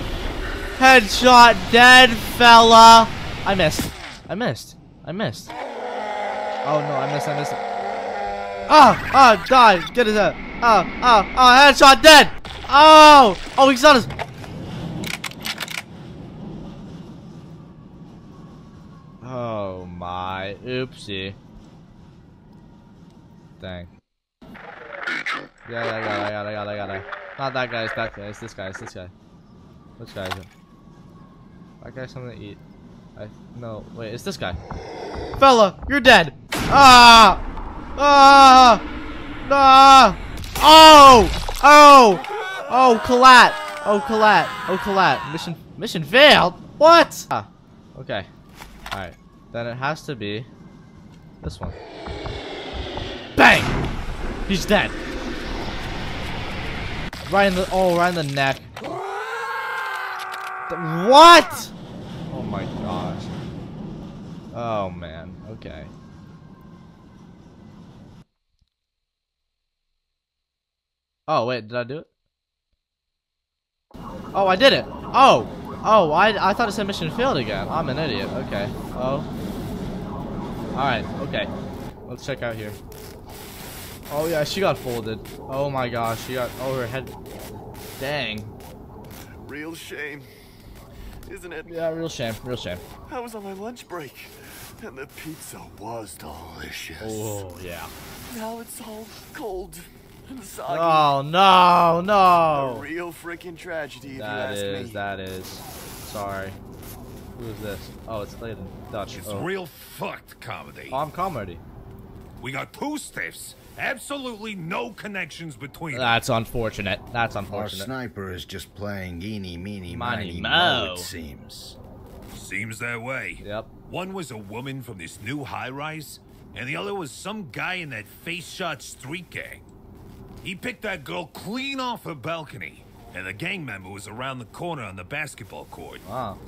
Headshot dead, fella! I missed. I missed. I missed. Oh no, I missed, I missed. Ah! Ah, die! Get his head! Ah! Ah! Ah! Headshot dead! Oh! Oh, he's on us! Oh my, oopsie. Dang. Yeah, got it, I got it, I got it, I got it. Not that guy, it's that guy, it's this guy, it's this guy. Which guy is it? That guy's something to eat. I, no, wait, it's this guy. Fella, you're dead! Ah! Ah! Ah! Oh! Oh! Oh, Collat! Oh, Collat! Oh, Collat! Mission, mission failed? What? Ah, okay. Alright. Then it has to be this one. Bang! He's dead. Right in the oh, right in the neck. What? Oh man. Okay. Oh wait, did I do it? Oh, I did it. Oh. Oh, I, I thought it said mission failed again. I'm an idiot. Okay. Oh. Alright, okay. Let's check out here. Oh yeah, she got folded. Oh my gosh, she got oh her head dang. Real shame. Isn't it? Yeah, real shame, real shame. I was on my lunch break. And the pizza was delicious. Oh yeah. Now it's all cold and soggy. Oh no, no. A real freaking tragedy if That you ask is, me. that is. Sorry. Who is this? Oh, it's Clayton. Dutch. It's oh. real fucked comedy. Oh, I'm comedy. We got two stiffs, absolutely no connections between them. That's unfortunate. That's Our unfortunate. sniper is just playing eeny, meeny, Miny, miny, mo. mo, it seems. Seems that way. Yep. One was a woman from this new high-rise, and the other was some guy in that face-shot street gang. He picked that girl clean off her balcony, and the gang member was around the corner on the basketball court. Wow.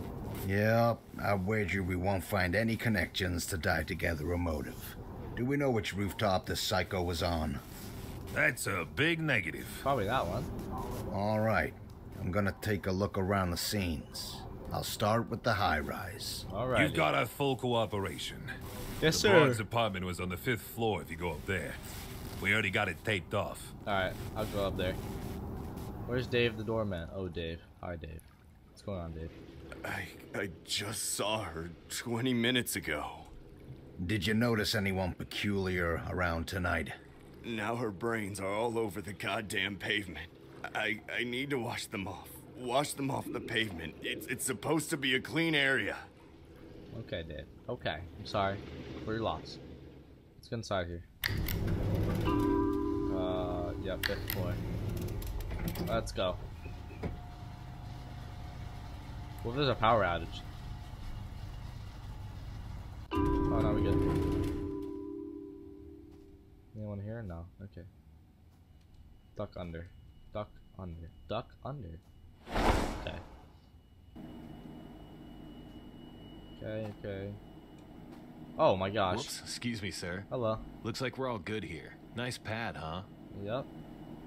Yep, I wager we won't find any connections to tie together a motive. Do we know which rooftop this psycho was on? That's a big negative. Probably that one. All right, I'm gonna take a look around the scenes. I'll start with the high rise. All right. You've got our full cooperation. Yes, the sir. Bronze apartment was on the fifth floor if you go up there. We already got it taped off. Alright, I'll go up there. Where's Dave the doorman? Oh, Dave. Hi, Dave. What's going on, Dave? I I just saw her 20 minutes ago. Did you notice anyone peculiar around tonight? Now her brains are all over the goddamn pavement. I I need to wash them off. Wash them off the pavement. It's it's supposed to be a clean area. Okay, Dad. Okay. I'm sorry for your loss. Let's get inside here. Uh, yeah, fifth floor. Let's go. What if there's a power outage? Oh, no, we good. Anyone here? No. Okay. Duck under. Duck under. Duck under. Okay. Okay, okay. Oh my gosh. Whoops, excuse me, sir. Hello. Looks like we're all good here. Nice pad, huh? Yep.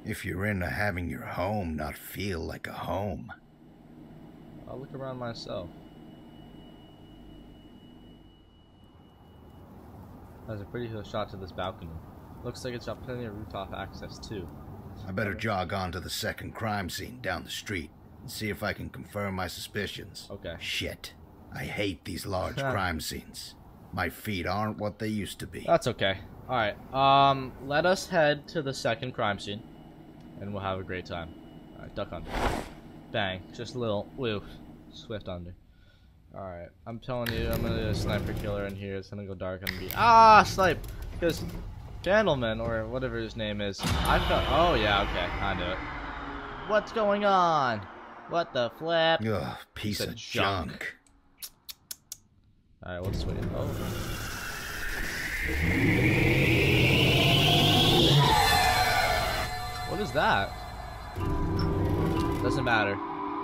If you're into having your home not feel like a home. I'll look around myself. That's a pretty good shot to this balcony. Looks like it's got plenty of rooftop access too. I better jog on to the second crime scene down the street and see if I can confirm my suspicions. Okay. Shit. I hate these large crime scenes. My feet aren't what they used to be. That's okay. Alright, um, let us head to the second crime scene. And we'll have a great time. Alright, duck under. Bang. Just a little, woo. Swift under. Alright, I'm telling you, I'm gonna do a sniper killer in here. It's gonna go dark and be- Ah, snipe! Because Gentleman, or whatever his name is, I've got- Oh, yeah, okay, I know it. What's going on? What the flip? Ugh, piece of junk. Alright, what's wait? Oh. What is that? Doesn't matter.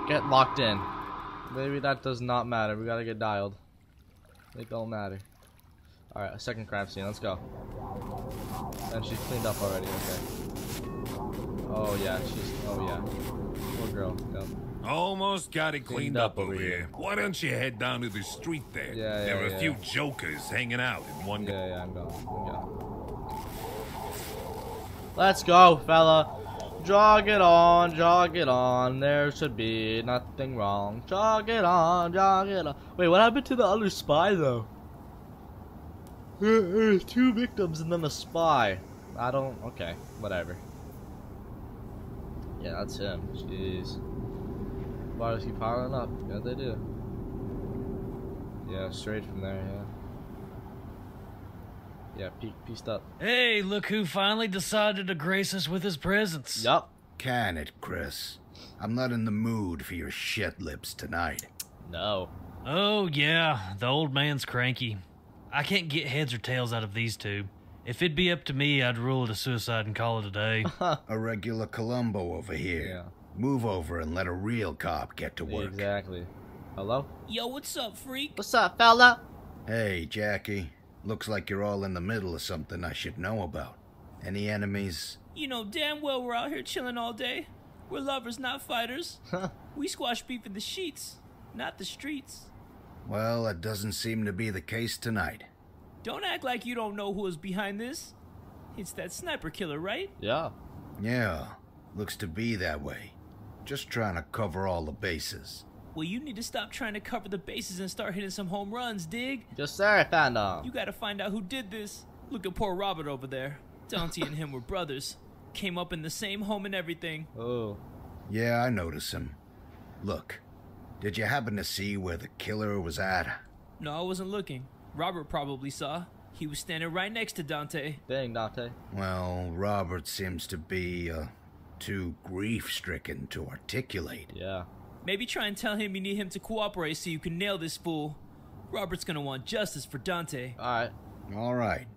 Get locked in. Maybe that does not matter. We gotta get dialed. It don't matter. Alright, second crime scene. Let's go. And she's cleaned up already. Okay. Oh yeah, she's. Oh yeah. Poor girl. Yep. Almost got it cleaned, up, over here. here. Why don't you head down to the street there? Yeah, there yeah, are a few jokers hanging out in one. Yeah, yeah, I'm going. Going. Let's go, fella. Jog it on, jog it on. There should be nothing wrong. Jog it on, jog it on. Wait, what happened to the other spy though? There's two victims and then a spy. I don't. Okay, whatever. Yeah, that's him. Jeez. Bodies keep piling up. Yeah, they do. Yeah, straight from there. Yeah. Yeah, pe pieced up. Hey, look who finally decided to grace us with his presence. Yup. Can it, Chris? I'm not in the mood for your shit lips tonight. No. Oh, yeah, the old man's cranky. I can't get heads or tails out of these two. If it'd be up to me, I'd rule it a suicide and call it a day. a regular Columbo over here. Move over and let a real cop get to work. Exactly. Hello? Yo, what's up, freak? What's up, fella? Hey, Jackie. Looks like you're all in the middle of something I should know about. Any enemies? You know damn well we're out here chilling all day. We're lovers, not fighters. we squash beef in the sheets, not the streets. Well, that doesn't seem to be the case tonight. Don't act like you don't know who is behind this. It's that sniper killer, right? Yeah. Yeah, looks to be that way. Just trying to cover all the bases. Well, you need to stop trying to cover the bases and start hitting some home runs, dig? Yes, sir, I found out. You gotta find out who did this. Look at poor Robert over there. Dante and him were brothers. Came up in the same home and everything. Oh. Yeah, I notice him. Look, did you happen to see where the killer was at? No, I wasn't looking. Robert probably saw. He was standing right next to Dante. Dang, Dante. Well, Robert seems to be, uh, too grief-stricken to articulate. Yeah. Maybe try and tell him you need him to cooperate so you can nail this fool. Robert's gonna want justice for Dante. Alright. All right.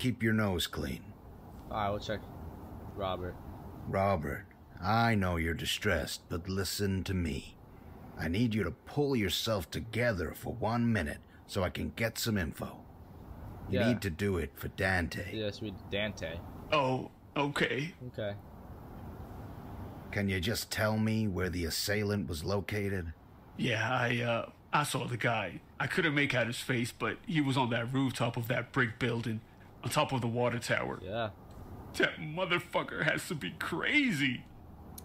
Keep your nose clean. Alright, we'll check Robert. Robert, I know you're distressed, but listen to me. I need you to pull yourself together for one minute so I can get some info. You Yeah. need to do it for Dante. Yes, we Dante. Oh, okay. Okay. Can you just tell me where the assailant was located? Yeah, I uh I saw the guy. I couldn't make out his face, but he was on that rooftop of that brick building, on top of the water tower. Yeah. That motherfucker has to be crazy.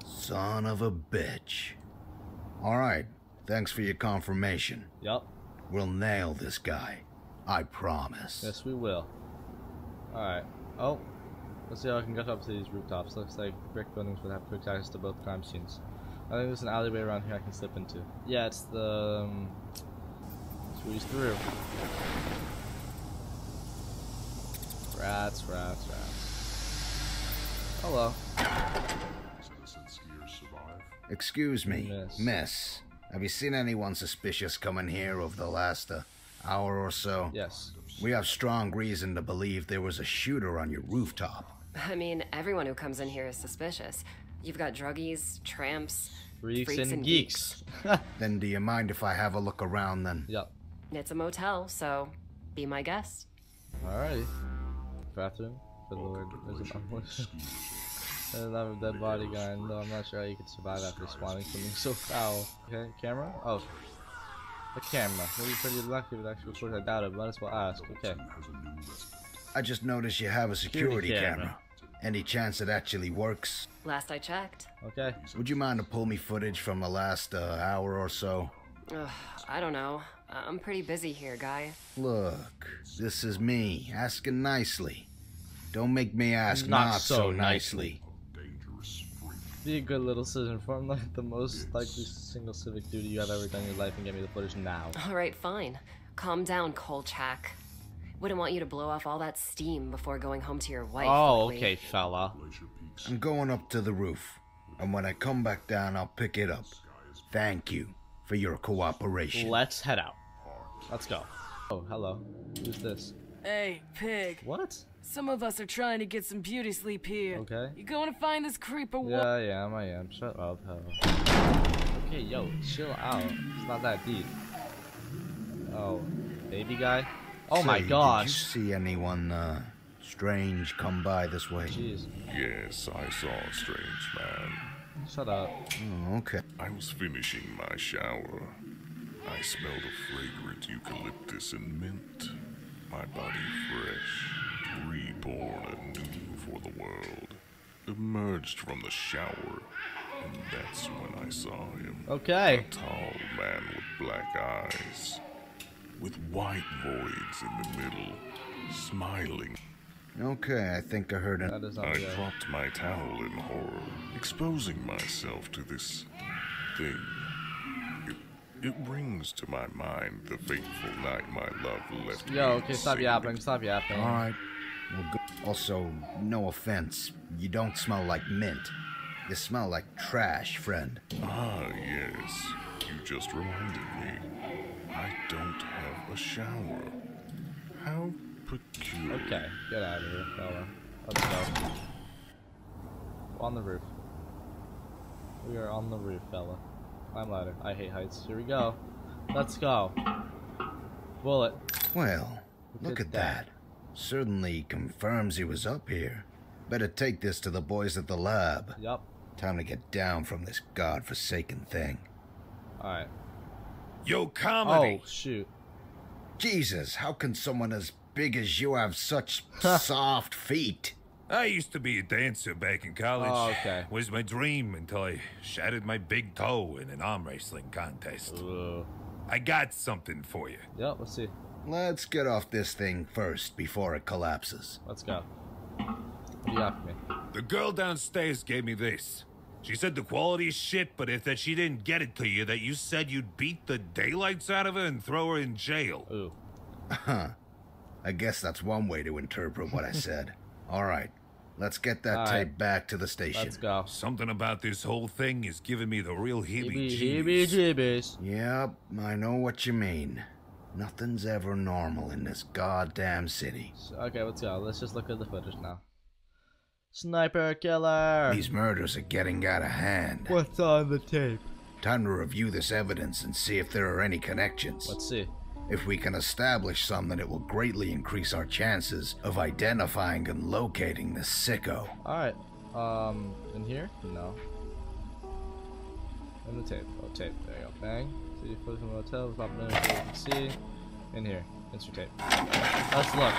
Son of a bitch. All right. Thanks for your confirmation. Yup. We'll nail this guy. I promise. Yes, we will. Alright. Oh. Let's see how I can get up to these rooftops. Looks like brick buildings would have quick access to both crime scenes. I think there's an alleyway around here I can slip into. Yeah, it's the... Um, squeeze through. Rats, rats, rats. Hello. Excuse me, Miss. miss. Have you seen anyone suspicious coming here over the last uh, hour or so? Yes. We have strong reason to believe there was a shooter on your rooftop. I mean, everyone who comes in here is suspicious. You've got druggies, tramps, Freaks, and, geeks. then do you mind if I have a look around then? Yep. It's a motel, so be my guest. Alrighty. Bathroom. Good lord. There's a There's another dead body guy. No, I'm not sure how you could survive after spawning something so foul. Okay, camera? Oh. A camera. Maybe pretty lucky with actual footage. I doubt it, but might as well ask. Okay. I just noticed you have a security, Security camera. camera. Any chance it actually works? Last I checked. Okay. Would you mind to pull me footage from the last uh, hour or so? Ugh, I don't know. I'm pretty busy here, guy. Look, this is me, asking nicely. Don't make me ask Not not, so so nicely. nicely. Be a good little citizen. Form like the most likely single civic duty you have ever done in your life and get me the footage now. Alright, fine. Calm down, Kolchak. Wouldn't want you to blow off all that steam before going home to your wife. Oh, would we? okay, fella. I'm going up to the roof, and when I come back down, I'll pick it up. Thank you for your cooperation. Let's head out. Let's go. Oh, hello. Who's this? Hey, pig. What? Some of us are trying to get some beauty sleep here. Okay. You going to find this creeper? Yeah, I am. I am. Shut up, hell. Okay, yo, chill out. It's not that deep. Oh, baby guy. Oh my Say, gosh. Did you see anyone uh, strange come by this way? Jeez. Yes, I saw a strange man. Shut up. Oh, okay. I was finishing my shower. I smelled a fragrant eucalyptus and mint. My body fresh, reborn anew for the world. Emerged from the shower, and that's when I saw him. Okay. A tall man with black eyes, with white voids in the middle, smiling. Okay, I think I heard it. That is not I good. dropped my towel in horror, exposing myself to this thing. It, it brings to my mind the fateful night my love left me. Yo, okay, stop sacred. yapping. Stop yapping. Alright. Well, go- also, no offense, you don't smell like mint. You smell like trash, friend. Ah, yes. You just reminded me. I don't have a shower. How peculiar. Okay, get out of here, fella. Let's go. On the roof. We are on the roof, fella. Climb ladder. I hate heights. Here we go. Let's go. Bullet. Well, Look look at at that. Certainly confirms he was up here. Better take this to the boys at the lab. Yup. Time to get down from this godforsaken thing. Alright. Yo, comedy. Oh, shoot. Jesus, how can someone as big as you have such soft feet? I used to be a dancer back in college. Oh, okay. Was my dream until I shattered my big toe in an arm wrestling contest. Ooh. I got something for you. Yep, let's see. Let's get off this thing first before it collapses. Let's go. What do you have for me? The girl downstairs gave me this. She said the quality is shit, but if that she didn't get it to you, that you said you'd beat the daylights out of her and throw her in jail. Ooh. Huh. I guess that's one way to interpret what I said. All right, let's get that All right. tape back to the station. Let's go. Something about this whole thing is giving me the real Heebie heebie-jeebies. jibbies. Yep, I know what you mean. Nothing's ever normal in this goddamn city. Okay, let's go. Let's just look at the footage now. Sniper killer. These murders are getting out of hand. What's on the tape? Time to review this evidence and see if there are any connections. Let's see. If we can establish some, then it will greatly increase our chances of identifying and locating this sicko. Alright. Um, in here? No. In the tape. Oh, tape. There you go. Bang. See footage from the hotel. Pop it in so you can see. In here. Insert tape. Let's look.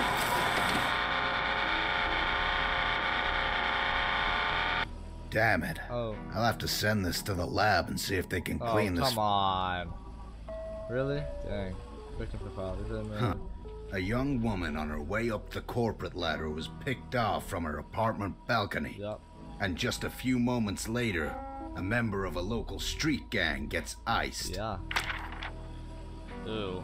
Damn it. Oh. I'll have to send this to the lab and see if they can Oh, clean this. come on. Really? Dang. Victim profile. Is it Huh. A young woman on her way up the corporate ladder was picked off from her apartment balcony. Yep. And just a few moments later, a member of a local street gang gets iced. Yeah. Ew.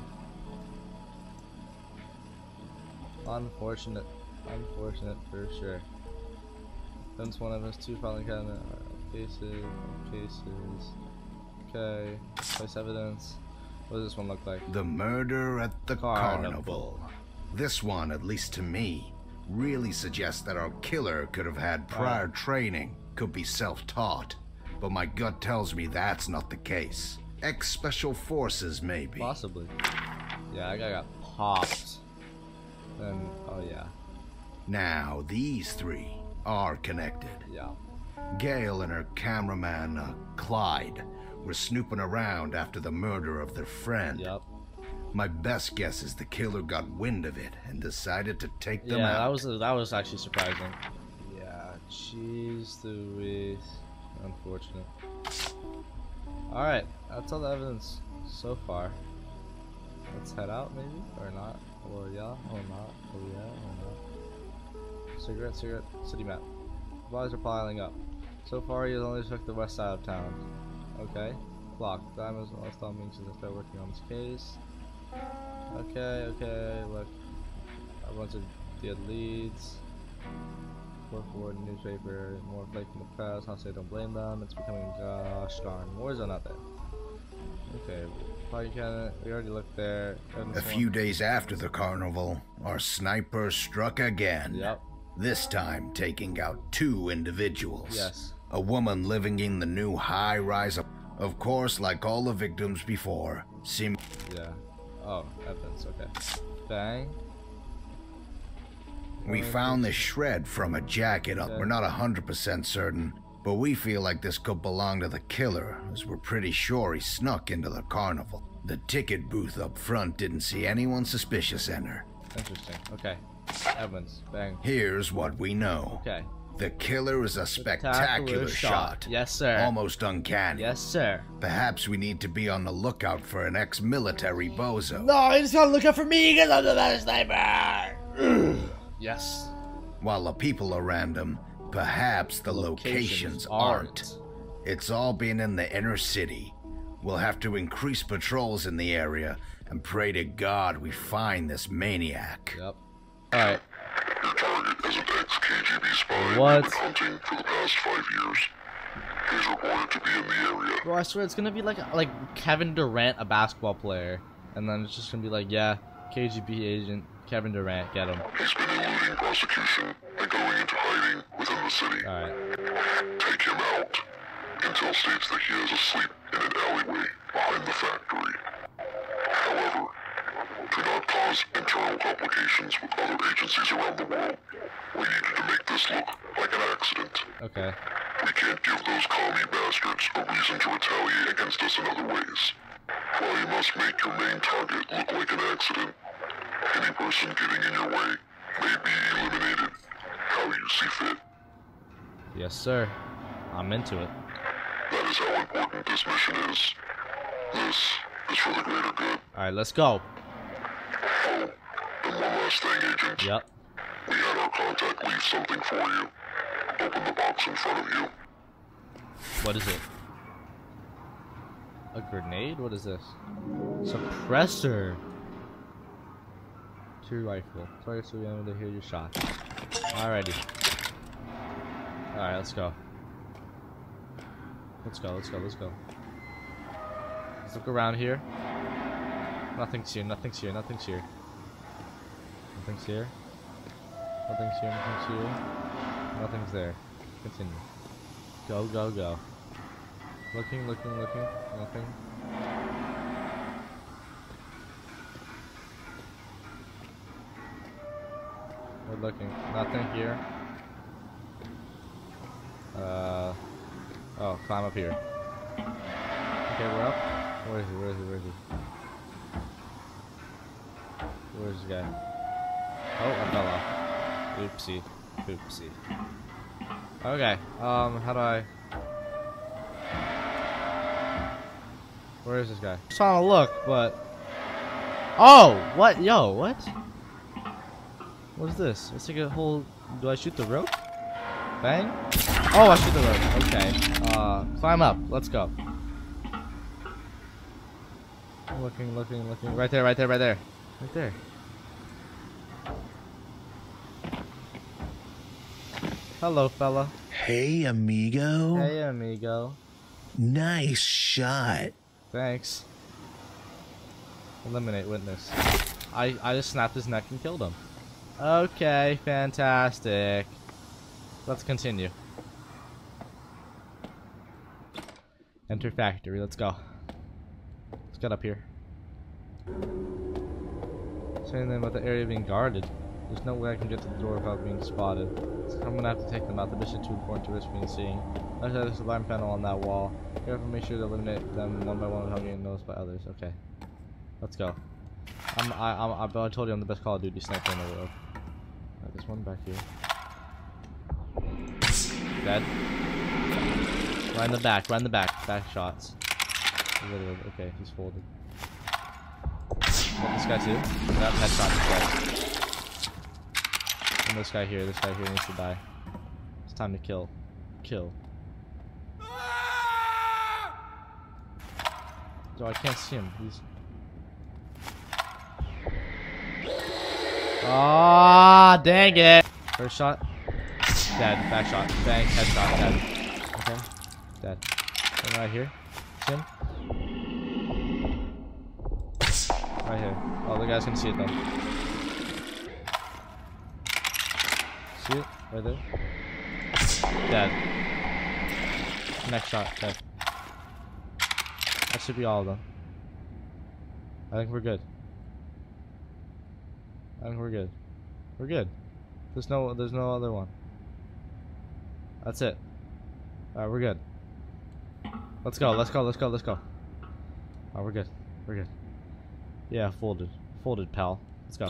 Unfortunate. Unfortunate for sure. Since one of us two filing cabinet cases, cases. Okay. Place evidence. What does this one look like? The murder at the Carnival. carnival. This one, at least to me, really suggests that our killer could have had prior training, could be self-taught. But my gut tells me that's not the case. Ex-special forces, maybe. Possibly. Yeah, I got popped. Then, oh yeah. Now, these three are connected. Yeah. Gale and her cameraman, uh, Clyde, were snooping around after the murder of their friend. Yep. My best guess is the killer got wind of it and decided to take them Yeah, out. that was that was actually surprising. Yeah, jeez Louise. Unfortunate. Alright, that's all the evidence so far. Let's head out maybe? Or not? Or yeah, or not. Or yeah, or not. Cigarette, cigarette, city map. Supplies are piling up. So far he has only took the west side of town. Okay. Clock. Diamonds and last time means to start working on this case. Okay, okay, look. A bunch of dead leads. Work forward newspaper, more flake from the press. I'll say don't blame them. It's becoming gosh darn Warzone out there. Okay, party cannon. We already looked there. A few days after the carnival, our sniper struck again. Yep. This time taking out two individuals. Yes. A woman living in the new high rise. Of, of course, like all the victims before, seem. Yeah. Oh, evidence. Okay. Bang. We found this shred from a jacket up. We're not 100% certain, but we feel like this could belong to the killer, as we're pretty sure he snuck into the carnival. The ticket booth up front didn't see anyone suspicious enter. Interesting. Okay. Evans. Bang. Here's what we know. Okay. The killer is a spectacular, Spectacular shot. shot. Yes, sir. Almost uncanny. Yes, sir. Perhaps we need to be on the lookout for an ex-military bozo. No, you just gotta look out for me because I'm the best sniper. yes. While the people are random, perhaps the locations, Locations aren't. It's all been in the inner city. We'll have to increase patrols in the area and pray to God we find this maniac. Yep. Alright. Your target is an ex-KGB spy What? hunting for the past five years. He's reported to be in the area. Bro, I swear it's gonna be like like Kevin Durant, a basketball player, and then it's just gonna be like, yeah, KGB agent Kevin Durant, get him. He's been eluding prosecution and going into hiding within the city. Alright. Take him out. Intel states that he is asleep in an alleyway behind the factory. However, not cause internal complications with other agencies around the world, we need you to make this look like an accident. Okay. We can't give those commie bastards a reason to retaliate against us in other ways. While you must make your main target look like an accident, any person getting in your way may be eliminated how you see fit. Yes, sir. I'm into it. That is how important this mission is. This is for the greater good. Alright, let's go. And one last thing, Agent. Yep. We had our contact leave something for you. Open the box in front of you. What is it? A grenade? What is this? Suppressor. Two rifle. Target so we able to hear your shot. Alrighty. Alright, let's go. Let's go, let's go, let's go. Let's look around here. Nothing's here, nothing's here, nothing's here. Nothing's here. Nothing's here, nothing's here. Nothing's there. Continue. Go, go, go. Looking, looking, looking. Nothing. We're looking. Nothing here. Uh. Oh, climb up here. Okay, we're up. Where is he? Where is he? Where is he? Where's this guy? Oh, I fell off. Oopsie. Oopsie. Okay, um, how do I... Where is this guy? Just trying to look, but... Oh! What? Yo, what? What is this? It's like a whole... Do I shoot the rope? Bang? Oh, I shoot the rope. Okay. Uh, climb up. Let's go. Looking, looking, looking. Right there, right there, right there. Right there. Hello, fella. Hey, amigo. Hey, amigo. Nice shot. Thanks. Eliminate witness. I, I just snapped his neck and killed him. Okay, fantastic. Let's continue. Enter factory, let's go. Let's get up here. Saying about the area being guarded. There's no way I can get to the door without being spotted. So I'm gonna have to take them out. The mission too important to risk being seen. Let's have this alarm panel on that wall. Careful, make sure to eliminate them one by one without getting noticed by others. Okay. Let's go. I'm, I, I'm, I, I told you I'm the best Call of Duty sniper in the world. Alright, there's one back here. Dead. Right in the back, right in the back. Back shots. Okay, he's folded. This guy too. That headshot this guy. And this guy here, this guy here needs to die. It's time to kill. Kill. So I can't see him. He's. Ah, dang it! First shot. Dead. Back shot. Bang. Headshot. Dead. Okay. Dead. Right here. See him? Right here. Oh, the guy's gonna see it though. See it? Right there. Dead. Next shot. Dead. That should be all of them. I think we're good. I think we're good. We're good. There's no there's no other one. That's it. Alright, we're good. Let's go, let's go, let's go, let's go. Alright, we're good. We're good. Yeah, folded. Folded, pal. Let's go.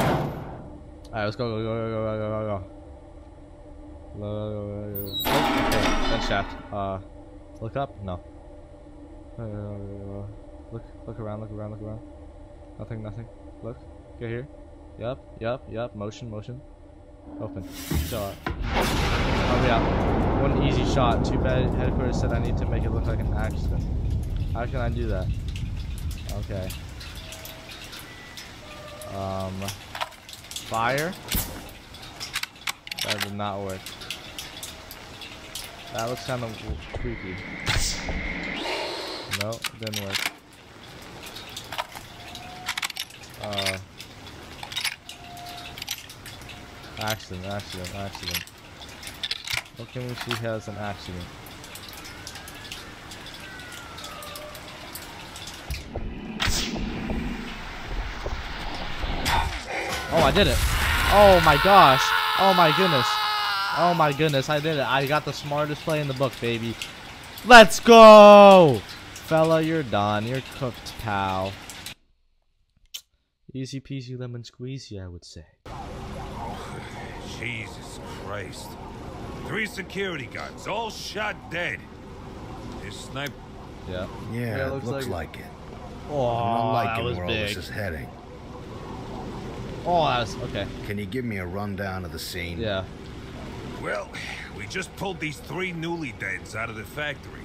Alright, let's go, go, go, go, go, go, go, go. Low, oh, okay, vent shaft. Uh, look up? No. Uh, look, look around, look around, look around. Nothing, nothing. Look, go here. Yup, yup, yup. Motion, motion. Open. Shot. Oh yeah. One easy shot. Too bad headquarters said I need to make it look like an accident. How can I do that? Okay. Um, fire. That did not work. That looks kind of creepy. No, didn't work. Uh, accident, accident, accident. What can we see has an accident? Oh, I did it. Oh my gosh. Oh my goodness. Oh my goodness, I did it. I got the smartest play in the book, baby. Let's go! Fella, you're done. You're cooked, pal. Easy peasy lemon squeezy, I would say. Jesus Christ. Three security guards, all shot dead. This sniper. Yeah. Yeah, it looks, like, it. Oh, I'm not that liking was where big. all this is heading. Oh, that was okay. Can you give me a rundown of the scene? Yeah. Well, we just pulled these three newly deads out of the factory.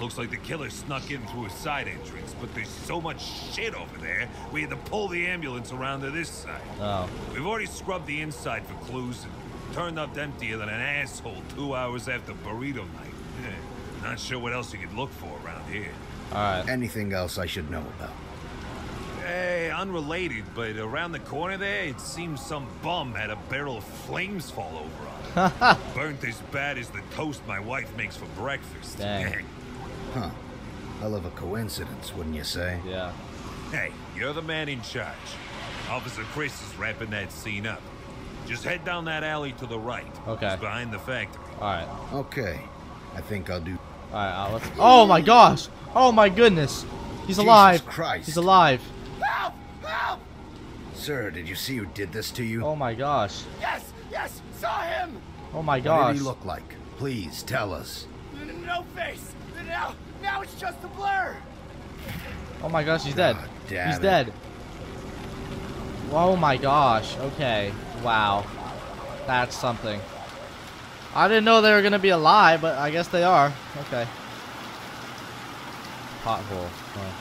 Looks like the killer snuck in through a side entrance, but there's so much shit over there, we had to pull the ambulance around to this side. Oh. We've already scrubbed the inside for clues and turned up emptier than an asshole two hours after burrito night. Not sure what else you could look for around here. Alright. Anything else I should know about? Hey, unrelated, but around the corner there, it seems some bum had a barrel of flames fall over on it. Burnt as bad as the toast my wife makes for breakfast. Dang. Huh. Hell of a coincidence, wouldn't you say? Yeah. Hey, you're the man in charge. Officer Chris is wrapping that scene up. Just head down that alley to the right. Okay. It's behind the factory. Alright. Okay. I think I'll do. Alright, uh, let's. Oh my gosh! Oh my goodness! He's Jesus alive! Christ. He's alive! Help! Help! Sir, did you see who did this to you? Oh my gosh! Yes! Yes! Saw him! Oh my gosh. What did he look like? Please tell us. No face! Now, now it's just a blur! Oh my gosh, he's dead. damn He's it. dead. Oh my gosh. Okay. Wow. That's something. I didn't know they were gonna be alive, but I guess they are. Okay. Pothole. Oh.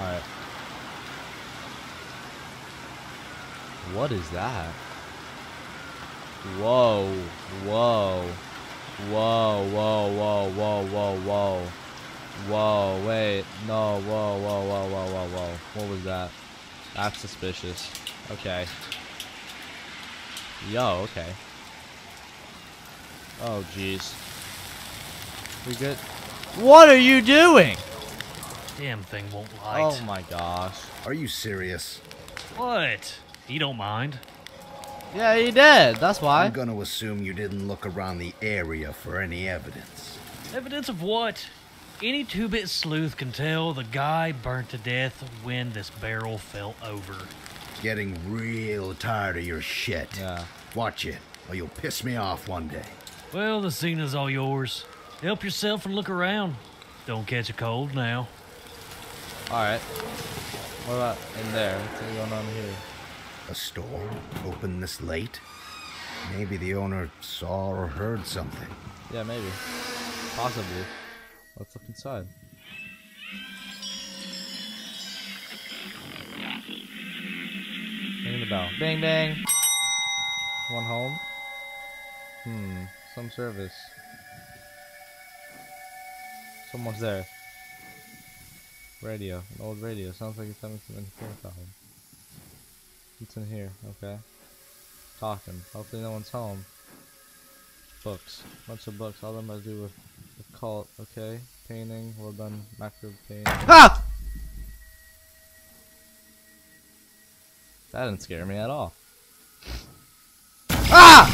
Alright. What is that? Whoa. Whoa. Whoa, whoa, whoa, whoa, whoa, whoa. Whoa, wait. No, whoa, whoa, whoa, whoa, whoa, whoa. What was that? That's suspicious. Okay. Yo, okay. Oh, jeez. We good? What are you doing? Damn thing won't oh light. Oh my gosh. Are you serious? What? You don't mind? Yeah, he did. That's why. I'm gonna assume you didn't look around the area for any evidence. Evidence of what? Any two-bit sleuth can tell the guy burnt to death when this barrel fell over. Getting real tired of your shit. Yeah. Watch it, or you'll piss me off one day. Well, the scene is all yours. Help yourself and look around. Don't catch a cold now. Alright. What about in there? What's going on here? A store open this late? Maybe the owner saw or heard something. Yeah, maybe. Possibly. Let's look inside. Ring the bell. Bang bang. One home. Hmm. Some service. Someone's there. Radio. An old radio. Sounds like it's coming from in here. What's in here? Okay. Talking. Hopefully no one's home. Books. Bunch of books. All of them have to do with the cult. Okay. Painting. Well done. Macro painting. Ah! That didn't scare me at all. Ah!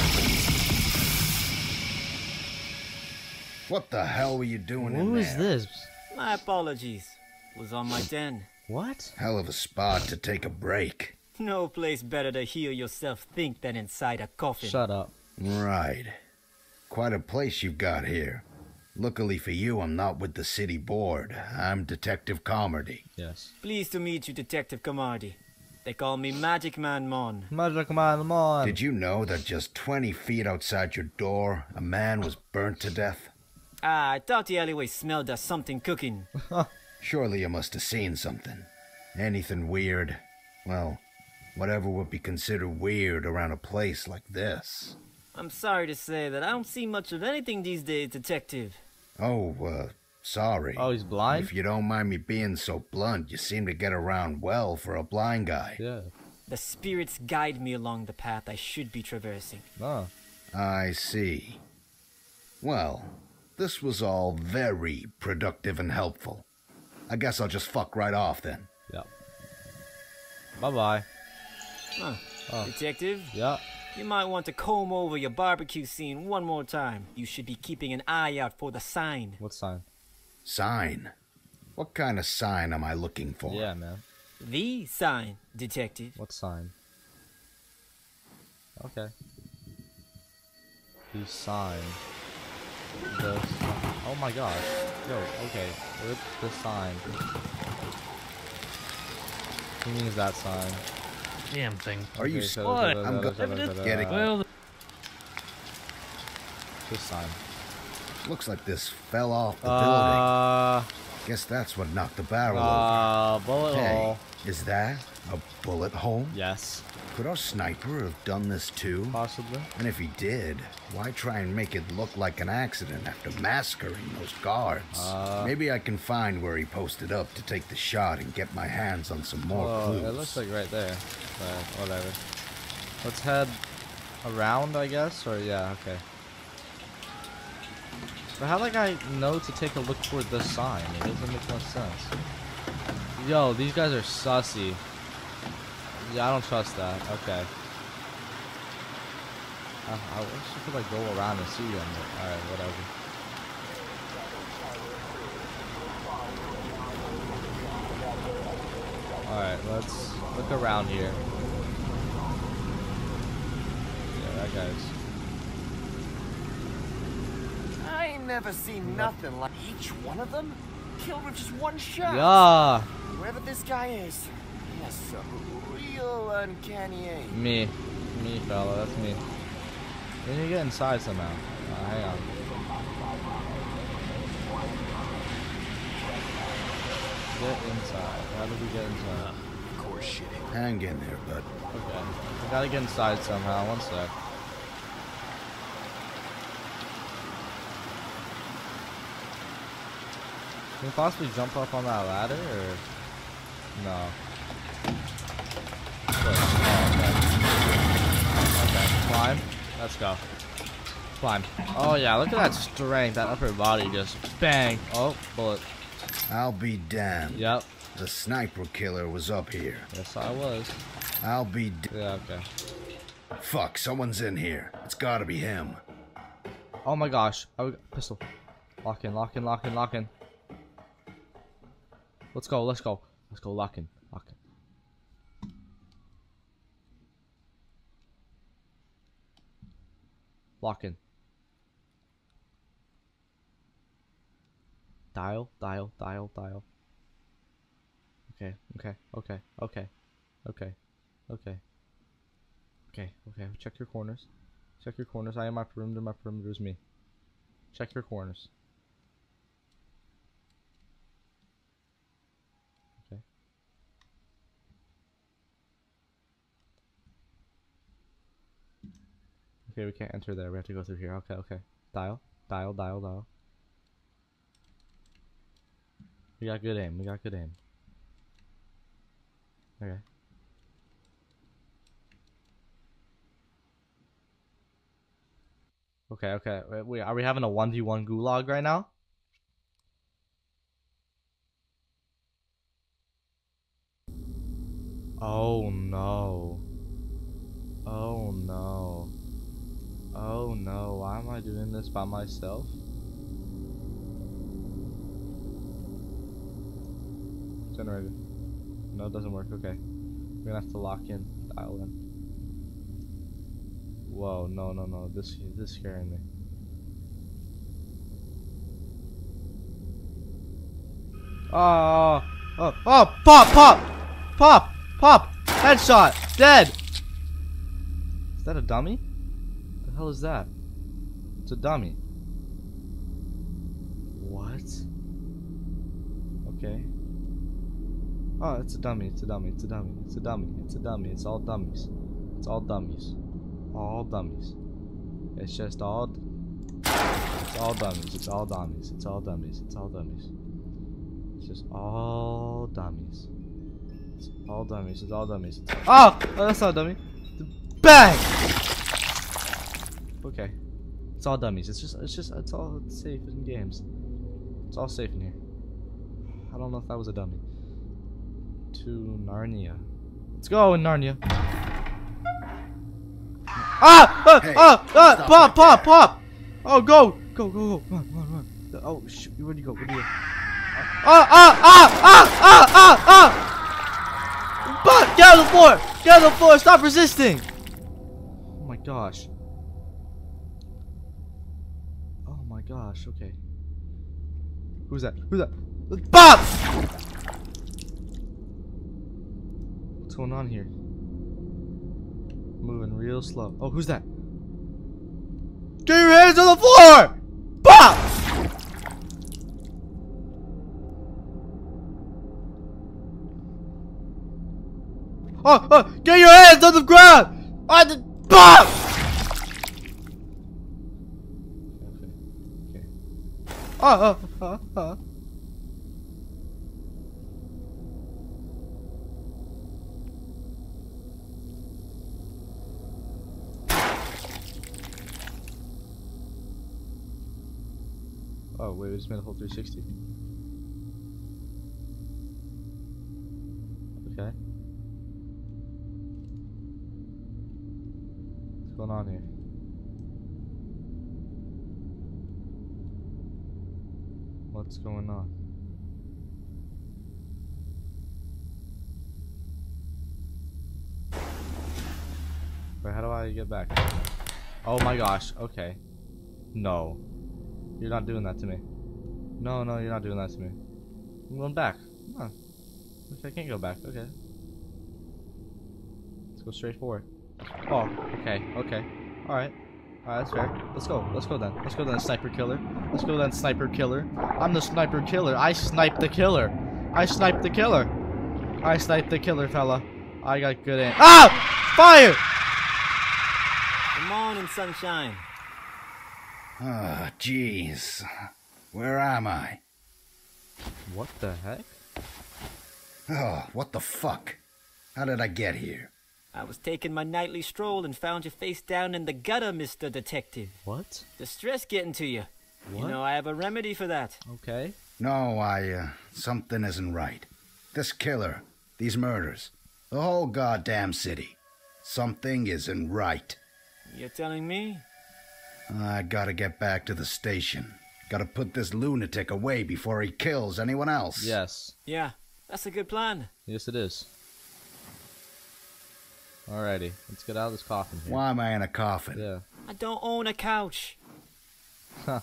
What the hell were you doing in Who there? is this? My apologies. Was on my den. What? Hell of a spot to take a break. No place better to hear yourself think than inside a coffin. Shut up. Right. Quite a place you've got here. Luckily for you, I'm not with the city board. I'm Detective Carmody. Yes. Pleased to meet you, Detective Camardi. They call me Magic Man Mon. Magic Man Mon. Did you know that just 20 feet outside your door, a man was burnt to death? Ah, I thought the alleyway smelled of something cooking. Surely you must have seen something. Anything weird? Well, whatever would be considered weird around a place like this. I'm sorry to say that I don't see much of anything these days, Detective. Oh, uh, sorry. Oh, he's blind? If you don't mind me being so blunt, you seem to get around well for a blind guy. Yeah. The spirits guide me along the path I should be traversing. Oh. I see. Well, this was all very productive and helpful. I guess I'll just fuck right off then. Yep. Bye bye. Huh. Oh. Detective? Yeah. You might want to comb over your barbecue scene one more time. You should be keeping an eye out for the sign. What sign? Sign? What kind of sign am I looking for? Yeah, man. The sign, Detective. What sign? Okay. The sign. The si- Oh my gosh. Yo, okay. What's the sign? He means that sign. Damn thing. Are you Okay, s- so- What? I'm so- go- so- so- so- Get it. uh, Well, This sign. Looks like this fell off the Uh, building. Guess that's what knocked the barrel uh, over. bullet hey, hole. is that a bullet hole? Yes. Could our sniper have done this too? Possibly. And if he did, why try and make it look like an accident after massacring those guards? Uh, Maybe I can find where he posted up to take the shot and get my hands on some more Well, clues. it looks like right there. But whatever. Let's head around, I guess, or yeah, okay. But how that guy know to take a look for this sign? It doesn't make much sense. Yo, these guys are sussy. Yeah, I don't trust that. Okay. I, I wish you could like go around and see them. All right, whatever. All right, let's look around here. Yeah, that guy's. I ain't never seen nothing like each one of them killed with just one shot. Yeah. Whoever this guy is, he has some real uncanny aim. Me. Me, fella. That's me. We need to get inside somehow. Uh, hang on. Get inside. How do we get inside? Of course, shit. Hang in there, bud. Okay. I gotta get inside somehow. One sec. Can we possibly jump up on that ladder or no? Climb. Let's go. Climb. Oh yeah, look at that strength. That upper body just bang. Oh, bullet. I'll be damned. Yep. The sniper killer was up here. Yes, I was. I'll be. Yeah, okay. Fuck, someone's in here. It's gotta be him. Oh my gosh. Oh, pistol. Lock in, lock in, lock in, lock in. Let's go, let's go. Let's go, lock in. Lock in. Dial, dial, dial, dial. Okay, okay, okay, okay, okay, okay. Okay, okay, check your corners. Check your corners. I am my perimeter, my perimeter is me. Check your corners. Okay. Okay, we can't enter there. We have to go through here. Okay, okay. Dial, dial, dial, dial. We got good aim. We got good aim. Okay. Okay, okay. Wait, are we having a 1v1 gulag right now? Oh no. Oh no. why am I doing this by myself? Generator. No, it doesn't work. Okay. We're gonna have to lock in, dial in. Whoa, no, no, no. This, this is scaring me. Oh, oh, oh, pop, pop, pop, pop, headshot, dead. Is that a dummy? The hell is that? It's a dummy. What? Okay. Oh, it's a dummy, it's a dummy, it's a dummy, it's a dummy, it's a dummy, it's all dummies. It's all dummies. All dummies. It's just all it's all dummies, it's all dummies, it's all dummies, it's all dummies. It's just all dummies. It's all dummies, it's all dummies. It's oh! oh! That's not a dummy. Bang! Okay. It's all dummies. It's just, it's just, it's all safe in games. It's all safe in here. I don't know if that was a dummy. To Narnia. Let's go in Narnia. Ah! Ah! Hey, ah! Ah! Pop! Pop! Pop! Oh, go! Go! Go! Go! Run! Run! Run! Oh, shoot! Where'd you go? Where'd you go? Ah! Ah! Ah! Ah! Ah! Ah! Ah! Pop! Get on the floor! Get on the floor! Stop resisting! Oh my gosh. Oh my gosh. Okay. Who's that? Who's that? Bob! What's going on here? Moving real slow. Oh, who's that? Get your hands on the floor! Bob! Oh, oh, get your hands on the ground! On the Bob! Oh, oh, oh, oh. Wait, a whole 360. Okay. What's going on here? What's going on? Wait, how do I get back? Oh my gosh, okay. No. You're not doing that to me. No, no, you're not doing that to me. I'm going back. Come on. Okay, I can't go back. Okay. Let's go straight forward. Oh, okay, okay. Alright. Alright, that's fair. Let's go. Let's go then. Let's go then, sniper killer. Let's go then, sniper killer. I'm the sniper killer. I snipe the killer. I snipe the killer. I snipe the killer, fella. I got good aim. Ah! Fire! Good morning, sunshine. Ah, jeez. Where am I? What the heck? Oh, what the fuck? How did I get here? I was taking my nightly stroll and found you face down in the gutter, Mr. Detective. What? The stress getting to you. What? You know, I have a remedy for that. Okay. No, I, uh, something isn't right. This killer, these murders, the whole goddamn city. Something isn't right. You're telling me? I gotta get back to the station. Gotta put this lunatic away before he kills anyone else. Yes. Yeah, that's a good plan. Yes, it is. Alrighty, let's get out of this coffin here. Why am I in a coffin? Yeah. I don't own a couch. Huh.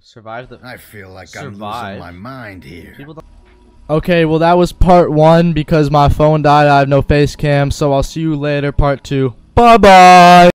Survive the. I feel like I'm Survive. losing my mind here. People don't. Okay, well that was part one because my phone died. I have no face cam, so I'll see you later, part two. Bye bye.